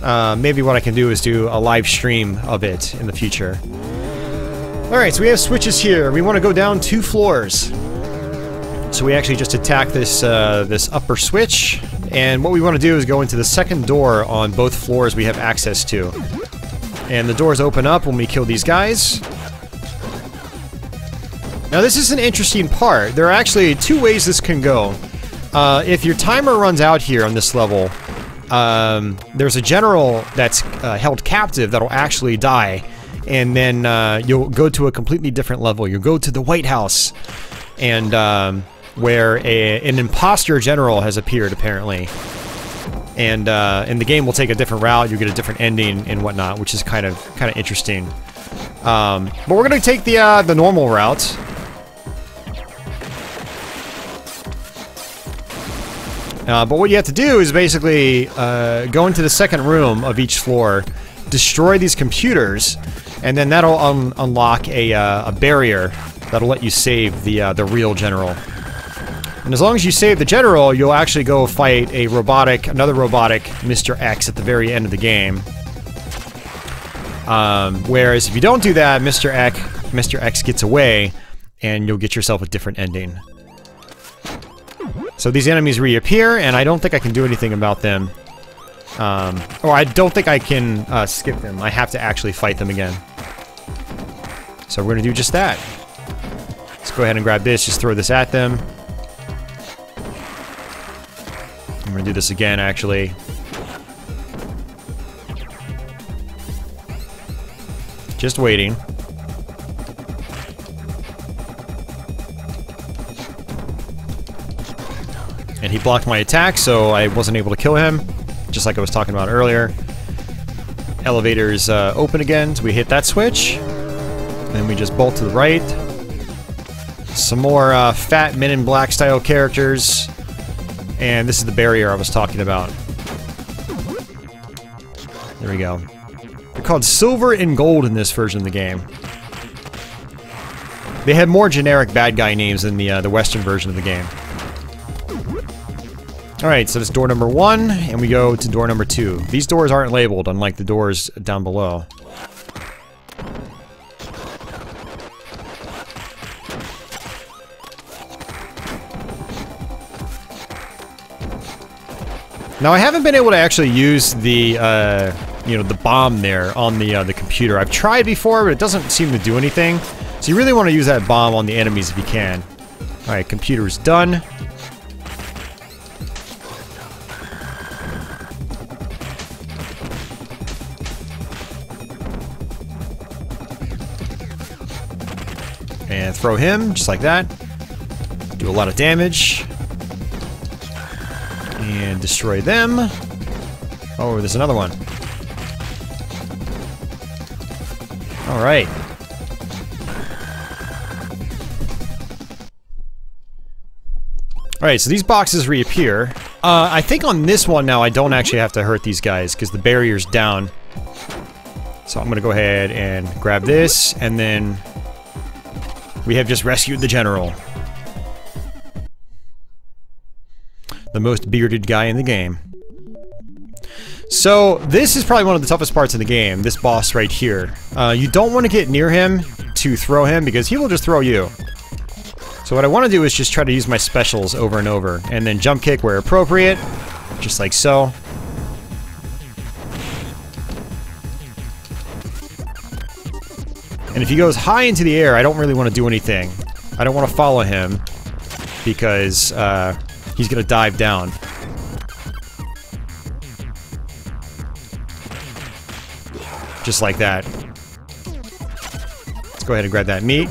[SPEAKER 1] uh, maybe what I can do is do a live stream of it in the future. Alright, so we have switches here. We want to go down two floors. So we actually just attack this uh, this upper switch, and what we want to do is go into the second door on both floors we have access to. And the doors open up when we kill these guys. Now this is an interesting part. There are actually two ways this can go. Uh, if your timer runs out here on this level, um, there's a general that's uh, held captive that'll actually die. And then uh, you'll go to a completely different level. You'll go to the White House. And um, where a, an imposter general has appeared, apparently. And, uh, and the game will take a different route, you get a different ending and whatnot, which is kind of kind of interesting. Um, but we're gonna take the uh, the normal route. Uh, but what you have to do is basically uh, go into the second room of each floor, destroy these computers, and then that'll un unlock a, uh, a barrier that'll let you save the uh, the real general. And as long as you save the general, you'll actually go fight a robotic, another robotic Mr. X at the very end of the game. Um, whereas if you don't do that, Mr. X, Mr. X gets away, and you'll get yourself a different ending. So these enemies reappear, and I don't think I can do anything about them. Um, or I don't think I can uh, skip them. I have to actually fight them again. So we're going to do just that. Let's go ahead and grab this, just throw this at them. I'm gonna do this again, actually. Just waiting. And he blocked my attack, so I wasn't able to kill him, just like I was talking about earlier. Elevator's uh, open again, so we hit that switch. Then we just bolt to the right. Some more uh, fat Men in Black style characters. And this is the barrier I was talking about. There we go. They're called Silver and Gold in this version of the game. They had more generic bad guy names than the, uh, the Western version of the game. Alright, so that's door number one, and we go to door number two. These doors aren't labeled, unlike the doors down below. Now I haven't been able to actually use the, uh, you know, the bomb there on the uh, the computer. I've tried before, but it doesn't seem to do anything. So you really want to use that bomb on the enemies if you can. All right, computer's done. And throw him, just like that. Do a lot of damage and destroy them. Oh, there's another one. Alright. Alright, so these boxes reappear. Uh, I think on this one now I don't actually have to hurt these guys because the barrier's down. So I'm gonna go ahead and grab this, and then we have just rescued the general. The most bearded guy in the game. So, this is probably one of the toughest parts of the game, this boss right here. Uh, you don't want to get near him to throw him, because he will just throw you. So what I want to do is just try to use my specials over and over, and then jump kick where appropriate, just like so. And if he goes high into the air, I don't really want to do anything. I don't want to follow him, because uh, he's to dive down. Just like that. Let's go ahead and grab that meat.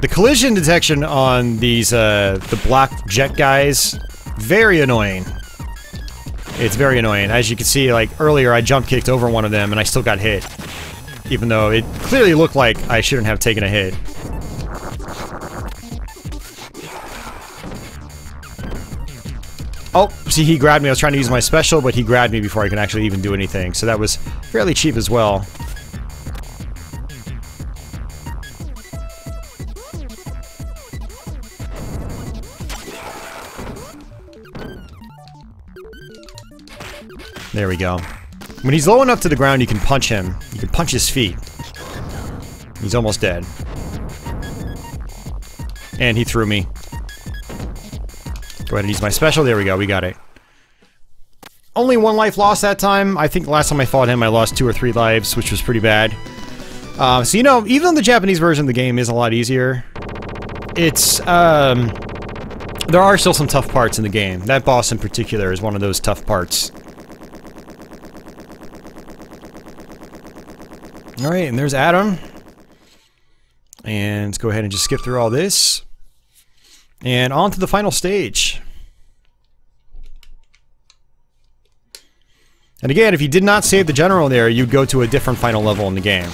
[SPEAKER 1] The collision detection on these, uh, the block jet guys, very annoying. It's very annoying. As you can see, like, earlier I jump kicked over one of them and I still got hit. Even though it clearly looked like I shouldn't have taken a hit. Oh, see, he grabbed me. I was trying to use my special, but he grabbed me before I could actually even do anything. So that was fairly cheap as well. There we go. When he's low enough to the ground, you can punch him. You can punch his feet. He's almost dead. And he threw me. Go ahead and use my special. There we go. We got it. Only one life lost that time. I think last time I fought him, I lost two or three lives, which was pretty bad. Uh, so, you know, even though the Japanese version of the game is a lot easier, it's, um... There are still some tough parts in the game. That boss in particular is one of those tough parts. Alright, and there's Adam. And let's go ahead and just skip through all this. And on to the final stage. And again, if you did not save the general there, you'd go to a different final level in the game.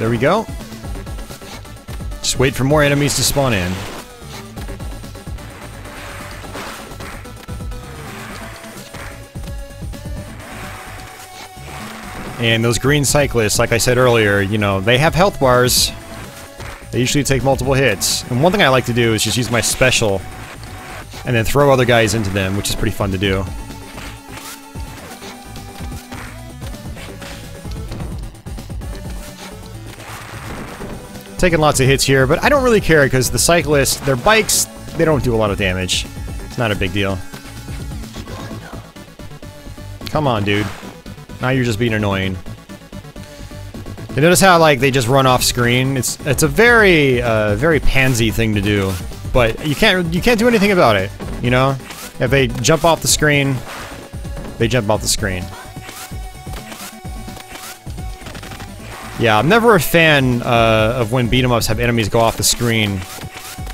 [SPEAKER 1] There we go. Just wait for more enemies to spawn in. And those green cyclists, like I said earlier, you know, they have health bars. They usually take multiple hits. And one thing I like to do is just use my special and then throw other guys into them, which is pretty fun to do. Taking lots of hits here, but I don't really care because the cyclists, their bikes, they don't do a lot of damage. It's not a big deal. Come on, dude. Now you're just being annoying. You notice how, like, they just run off screen? It's it's a very, uh, very pansy thing to do. But you can't, you can't do anything about it, you know? If they jump off the screen, they jump off the screen. Yeah, I'm never a fan uh, of when beat 'em ups have enemies go off the screen.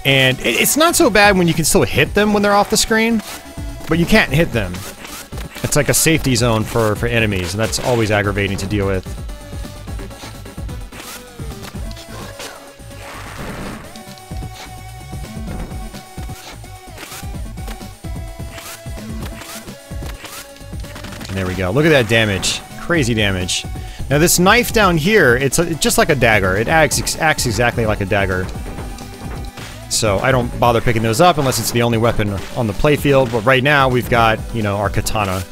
[SPEAKER 1] And it, it's not so bad when you can still hit them when they're off the screen, but you can't hit them. It's like a safety zone for, for enemies, and that's always aggravating to deal with. there we go. Look at that damage. Crazy damage. Now this knife down here, it's, a, it's just like a dagger. It acts, acts exactly like a dagger. So I don't bother picking those up unless it's the only weapon on the playfield, but right now we've got, you know, our katana.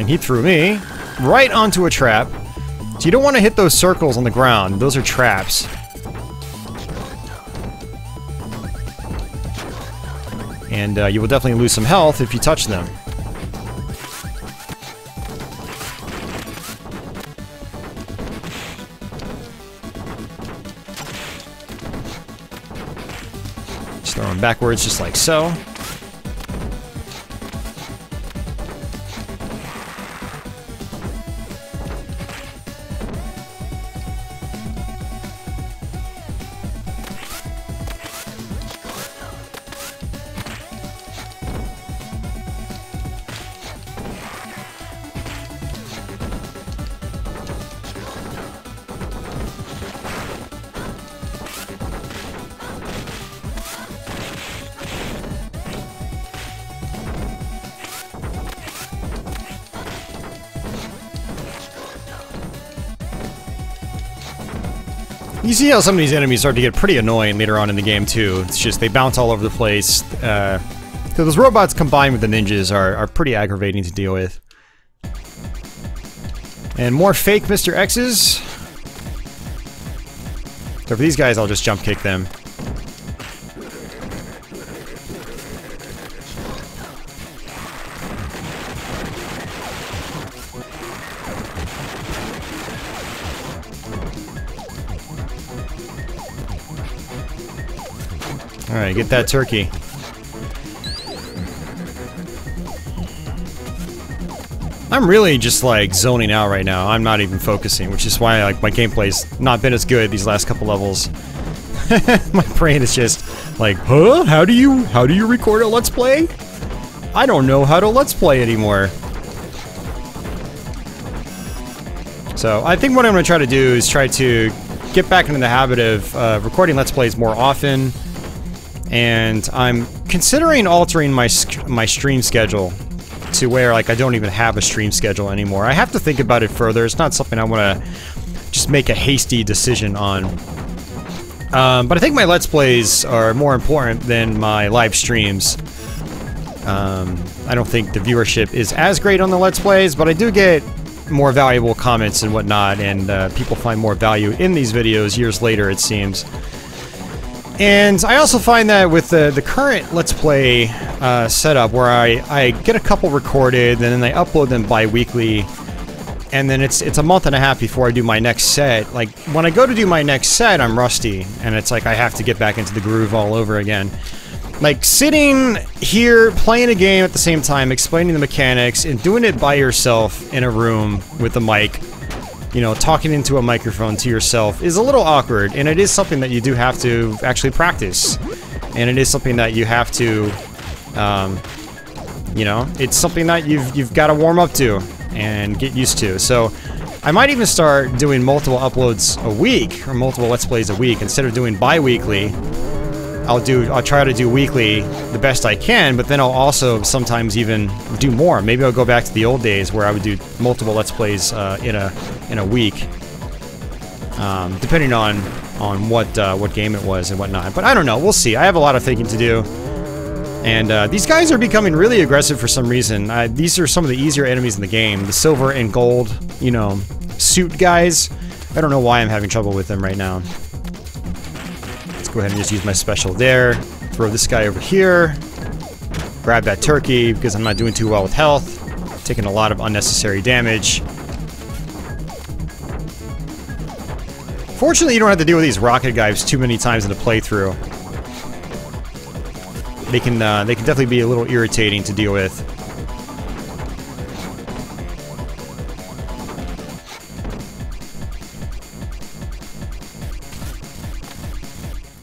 [SPEAKER 1] And he threw me right onto a trap. So you don't want to hit those circles on the ground. Those are traps. And uh, you will definitely lose some health if you touch them. Backwards, just like so. You see how some of these enemies start to get pretty annoying later on in the game too. It's just they bounce all over the place. Uh, so those robots combined with the ninjas are, are pretty aggravating to deal with. And more fake Mr. X's. So for these guys, I'll just jump kick them. Get that turkey. I'm really just like zoning out right now. I'm not even focusing, which is why like my gameplay's not been as good these last couple levels. my brain is just like, huh? How do you how do you record a let's play? I don't know how to let's play anymore. So I think what I'm going to try to do is try to get back into the habit of uh, recording let's plays more often and I'm considering altering my my stream schedule to where like I don't even have a stream schedule anymore. I have to think about it further. It's not something I want to just make a hasty decision on. Um, but I think my Let's Plays are more important than my live streams. Um, I don't think the viewership is as great on the Let's Plays, but I do get more valuable comments and whatnot, and uh, people find more value in these videos years later, it seems. And I also find that with the, the current Let's Play uh, setup, where I, I get a couple recorded, and then I upload them bi-weekly, and then it's it's a month and a half before I do my next set. Like, when I go to do my next set, I'm rusty, and it's like I have to get back into the groove all over again. Like, sitting here, playing a game at the same time, explaining the mechanics, and doing it by yourself in a room with a mic you know, talking into a microphone to yourself is a little awkward, and it is something that you do have to actually practice. And it is something that you have to, um, you know, it's something that you've, you've got to warm up to and get used to. So, I might even start doing multiple uploads a week, or multiple Let's Plays a week, instead of doing bi-weekly. I'll do I'll try to do weekly the best I can, but then I'll also sometimes even do more. Maybe I'll go back to the old days where I would do multiple let's plays uh, in a in a week, um, depending on on what uh, what game it was and whatnot. But I don't know. We'll see. I have a lot of thinking to do. And uh, these guys are becoming really aggressive for some reason. these are some of the easier enemies in the game. The silver and gold, you know, suit guys. I don't know why I'm having trouble with them right now go ahead and just use my special there. Throw this guy over here. Grab that turkey because I'm not doing too well with health. Taking a lot of unnecessary damage. Fortunately, you don't have to deal with these rocket guys too many times in the playthrough. They can, uh, they can definitely be a little irritating to deal with.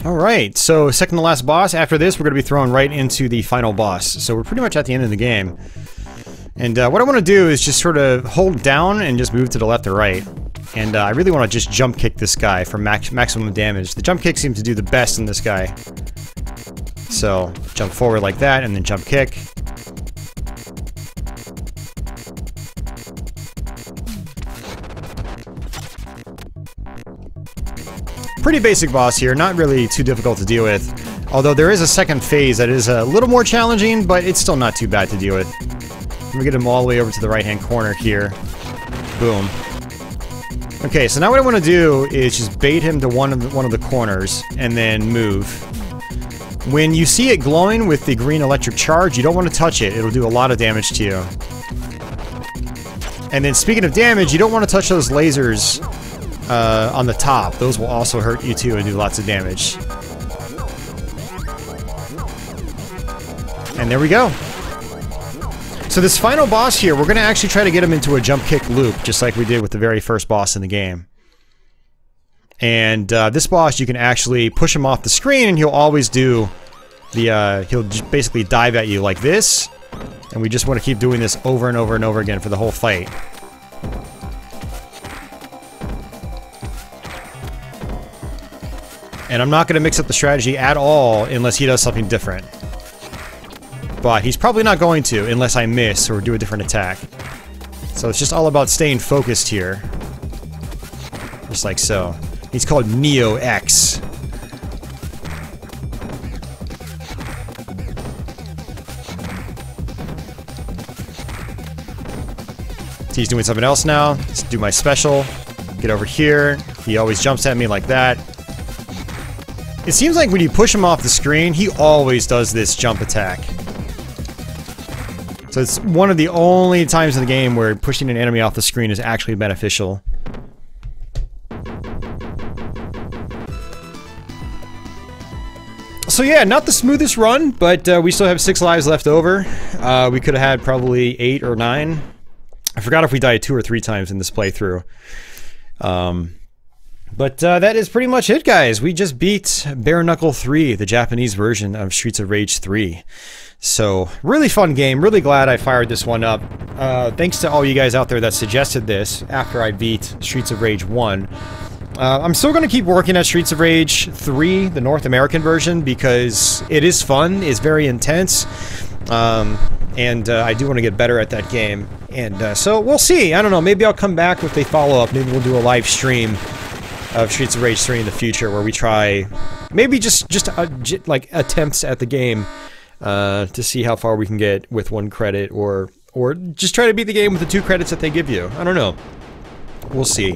[SPEAKER 1] Alright, so second to last boss. After this, we're going to be thrown right into the final boss. So we're pretty much at the end of the game. And uh, what I want to do is just sort of hold down and just move to the left or right. And uh, I really want to just jump kick this guy for max maximum damage. The jump kick seems to do the best in this guy. So, jump forward like that, and then jump kick. Pretty basic boss here, not really too difficult to deal with. Although there is a second phase that is a little more challenging, but it's still not too bad to deal with. We get him all the way over to the right-hand corner here. Boom. Okay, so now what I want to do is just bait him to one of the, one of the corners and then move. When you see it glowing with the green electric charge, you don't want to touch it. It'll do a lot of damage to you. And then speaking of damage, you don't want to touch those lasers uh, on the top. Those will also hurt you too and do lots of damage. And there we go. So this final boss here, we're going to actually try to get him into a jump kick loop, just like we did with the very first boss in the game. And uh, this boss, you can actually push him off the screen, and he'll always do the, uh, he'll basically dive at you like this. And we just want to keep doing this over and over and over again for the whole fight. And I'm not going to mix up the strategy at all unless he does something different. But he's probably not going to unless I miss or do a different attack. So it's just all about staying focused here. Just like so. He's called Neo X. He's doing something else now. Let's do my special. Get over here. He always jumps at me like that. It seems like when you push him off the screen, he always does this jump attack. So it's one of the only times in the game where pushing an enemy off the screen is actually beneficial. So yeah, not the smoothest run, but uh, we still have six lives left over. Uh, we could have had probably eight or nine. I forgot if we died two or three times in this playthrough. Um, but uh, that is pretty much it, guys. We just beat Bare Knuckle 3, the Japanese version of Streets of Rage 3. So, really fun game. Really glad I fired this one up. Uh, thanks to all you guys out there that suggested this after I beat Streets of Rage 1. Uh, I'm still going to keep working at Streets of Rage 3, the North American version, because it is fun, it's very intense, um, and uh, I do want to get better at that game. And uh, so, we'll see. I don't know, maybe I'll come back with a follow-up. Maybe we'll do a live stream of Streets of Rage 3 in the future where we try maybe just just uh, like attempts at the game uh, to see how far we can get with one credit or or just try to beat the game with the two credits that they give you. I don't know. We'll see.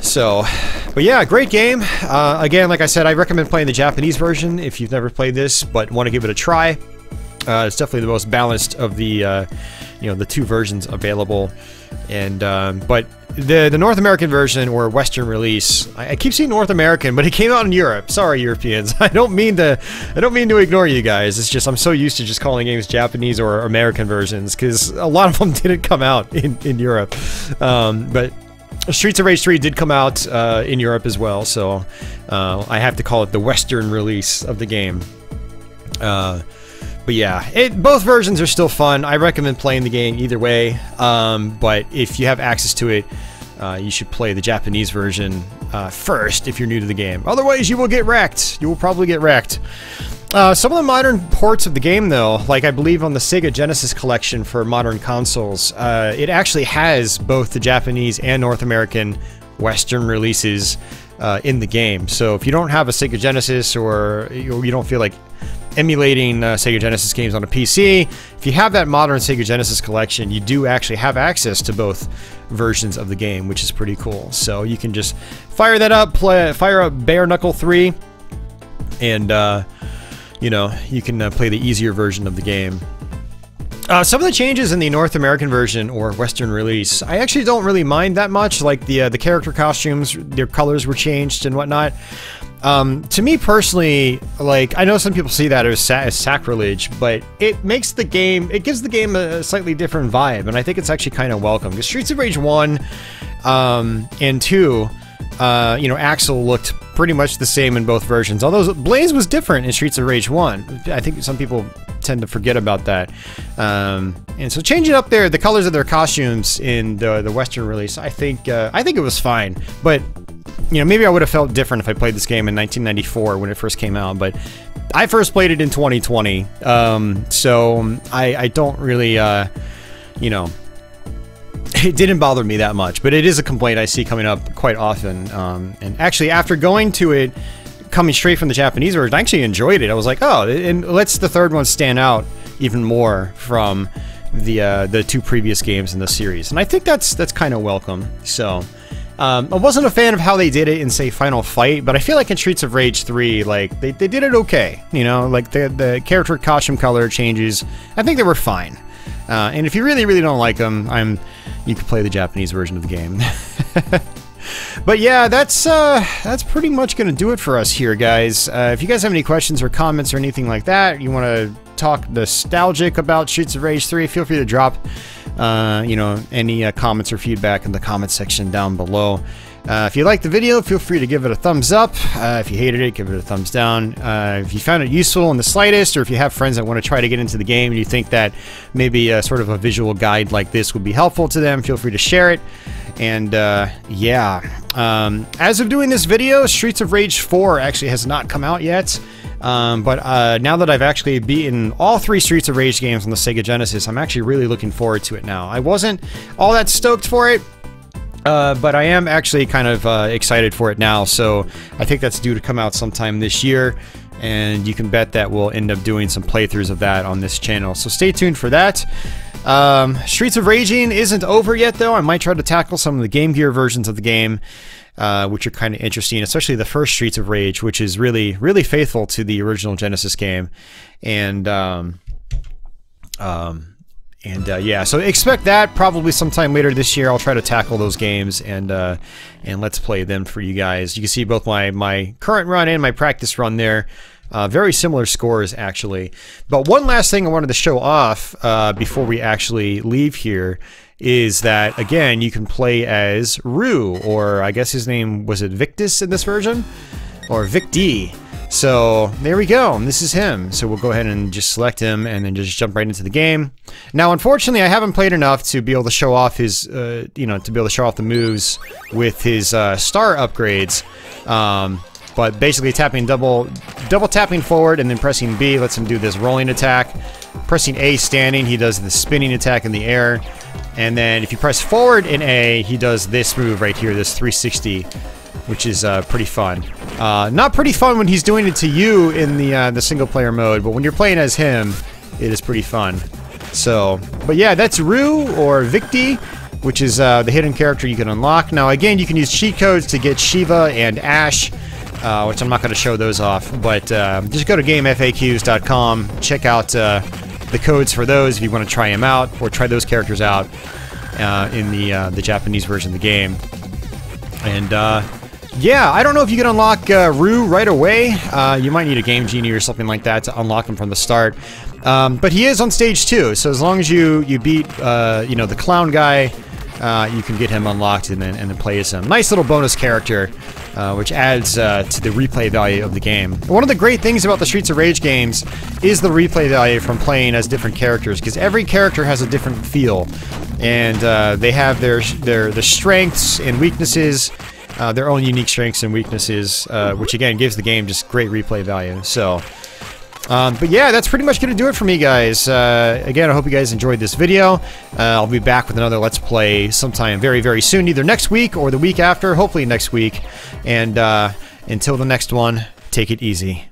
[SPEAKER 1] So, but yeah, great game. Uh, again, like I said, I recommend playing the Japanese version if you've never played this but want to give it a try. Uh, it's definitely the most balanced of the, uh, you know, the two versions available. And um, but the the North American version or Western release, I, I, keep saying North American, but it came out in Europe. Sorry, Europeans. I don't mean to I don't mean to ignore you guys. It's just I'm so used to just calling games Japanese or American versions because a lot of them didn't come out in in Europe. Um, but Streets of Rage 3 did come out uh, in Europe as well, so uh, I have to call it the Western release of the game. Uh, but yeah, it, both versions are still fun. I recommend playing the game either way. Um, but if you have access to it, uh, you should play the Japanese version uh, first if you're new to the game. Otherwise, you will get wrecked. You will probably get wrecked. Uh, some of the modern ports of the game, though, like I believe on the Sega Genesis collection for modern consoles, uh, it actually has both the Japanese and North American Western releases uh, in the game. So if you don't have a Sega Genesis or you don't feel like emulating uh, Sega Genesis games on a PC. If you have that modern Sega Genesis collection, you do actually have access to both versions of the game, which is pretty cool. So you can just fire that up, play, fire up Bare Knuckle 3, and uh, you know you can uh, play the easier version of the game. Uh, some of the changes in the North American version or Western release, I actually don't really mind that much. Like the uh, the character costumes, their colors were changed and whatnot. Um, to me personally, like, I know some people see that as, sa as, sacrilege, but it makes the game, it gives the game a slightly different vibe, and I think it's actually kind of welcome. Because Streets of Rage 1 um, and 2, uh, you know, Axel looked pretty much the same in both versions. Although Blaze was different in Streets of Rage 1. I think some people tend to forget about that. Um, and so changing up there, the colors of their costumes in the, the Western release, I think, uh, I think it was fine. But you know, maybe I would have felt different if I played this game in 1994 when it first came out, but I first played it in 2020, um, so I, I don't really, uh, you know, it didn't bother me that much, but it is a complaint I see coming up quite often. Um, and actually, after going to it, coming straight from the Japanese version, I actually enjoyed it. I was like, oh, and lets the third one stand out even more from the uh, the two previous games in the series, and I think that's that's kind of welcome. So. Um, I wasn't a fan of how they did it in, say, Final Fight, but I feel like in Streets of Rage 3, like, they, they did it okay. You know, like, the, the character costume color changes, I think they were fine. Uh, and if you really, really don't like them, I'm, you could play the Japanese version of the game. But yeah, that's uh, that's pretty much going to do it for us here, guys. Uh, if you guys have any questions or comments or anything like that, you want to talk nostalgic about Streets of Rage 3, feel free to drop, uh, you know, any uh, comments or feedback in the comment section down below. Uh, if you liked the video, feel free to give it a thumbs up. Uh, if you hated it, give it a thumbs down. Uh, if you found it useful in the slightest, or if you have friends that want to try to get into the game and you think that maybe a, sort of a visual guide like this would be helpful to them, feel free to share it. And uh, yeah, um, as of doing this video, Streets of Rage 4 actually has not come out yet. Um, but uh, now that I've actually beaten all three Streets of Rage games on the Sega Genesis, I'm actually really looking forward to it now. I wasn't all that stoked for it, uh, but I am actually kind of uh, excited for it now, so I think that's due to come out sometime this year, and you can bet that we'll end up doing some playthroughs of that on this channel. So stay tuned for that. Um, Streets of Raging isn't over yet, though. I might try to tackle some of the Game Gear versions of the game, uh, which are kind of interesting, especially the first Streets of Rage, which is really, really faithful to the original Genesis game. And, um, um, and uh, yeah, so expect that probably sometime later this year. I'll try to tackle those games and uh, and let's play them for you guys. You can see both my my current run and my practice run there. Uh, very similar scores actually. But one last thing I wanted to show off uh, before we actually leave here is that again you can play as Roo, or I guess his name was it Victus in this version, or Vic D. So there we go. This is him. So we'll go ahead and just select him and then just jump right into the game. Now, unfortunately, I haven't played enough to be able to show off his, uh, you know, to be able to show off the moves with his uh, star upgrades. Um, but basically tapping double, double tapping forward and then pressing B lets him do this rolling attack. Pressing A standing, he does the spinning attack in the air. And then if you press forward in A, he does this move right here, this 360 which is uh, pretty fun. Uh, not pretty fun when he's doing it to you in the uh, the single player mode, but when you're playing as him, it is pretty fun. So, but yeah, that's Roo or Victy, which is uh, the hidden character you can unlock. Now, again, you can use cheat codes to get Shiva and Ash, uh, which I'm not going to show those off, but uh, just go to GameFAQs.com, check out the codes for those if you want to try them out, or try those characters out in the the Japanese version of the game. And yeah, I don't know if you can unlock uh, Roo right away. Uh, you might need a Game Genie or something like that to unlock him from the start. Um, but he is on stage two, so as long as you you beat uh, you know the clown guy, uh, you can get him unlocked and then and then play as him. Nice little bonus character, uh, which adds uh, to the replay value of the game. One of the great things about the Streets of Rage games is the replay value from playing as different characters, because every character has a different feel, and they have their their the strengths and weaknesses uh, their own unique strengths and weaknesses, uh, which again gives the game just great replay value. So, um, but yeah, that's pretty much going to do it for me, guys. Uh, again, I hope you guys enjoyed this video. Uh, I'll be back with another Let's Play sometime very, very soon, either next week or the week after, hopefully next week. And uh, until the next one, take it easy.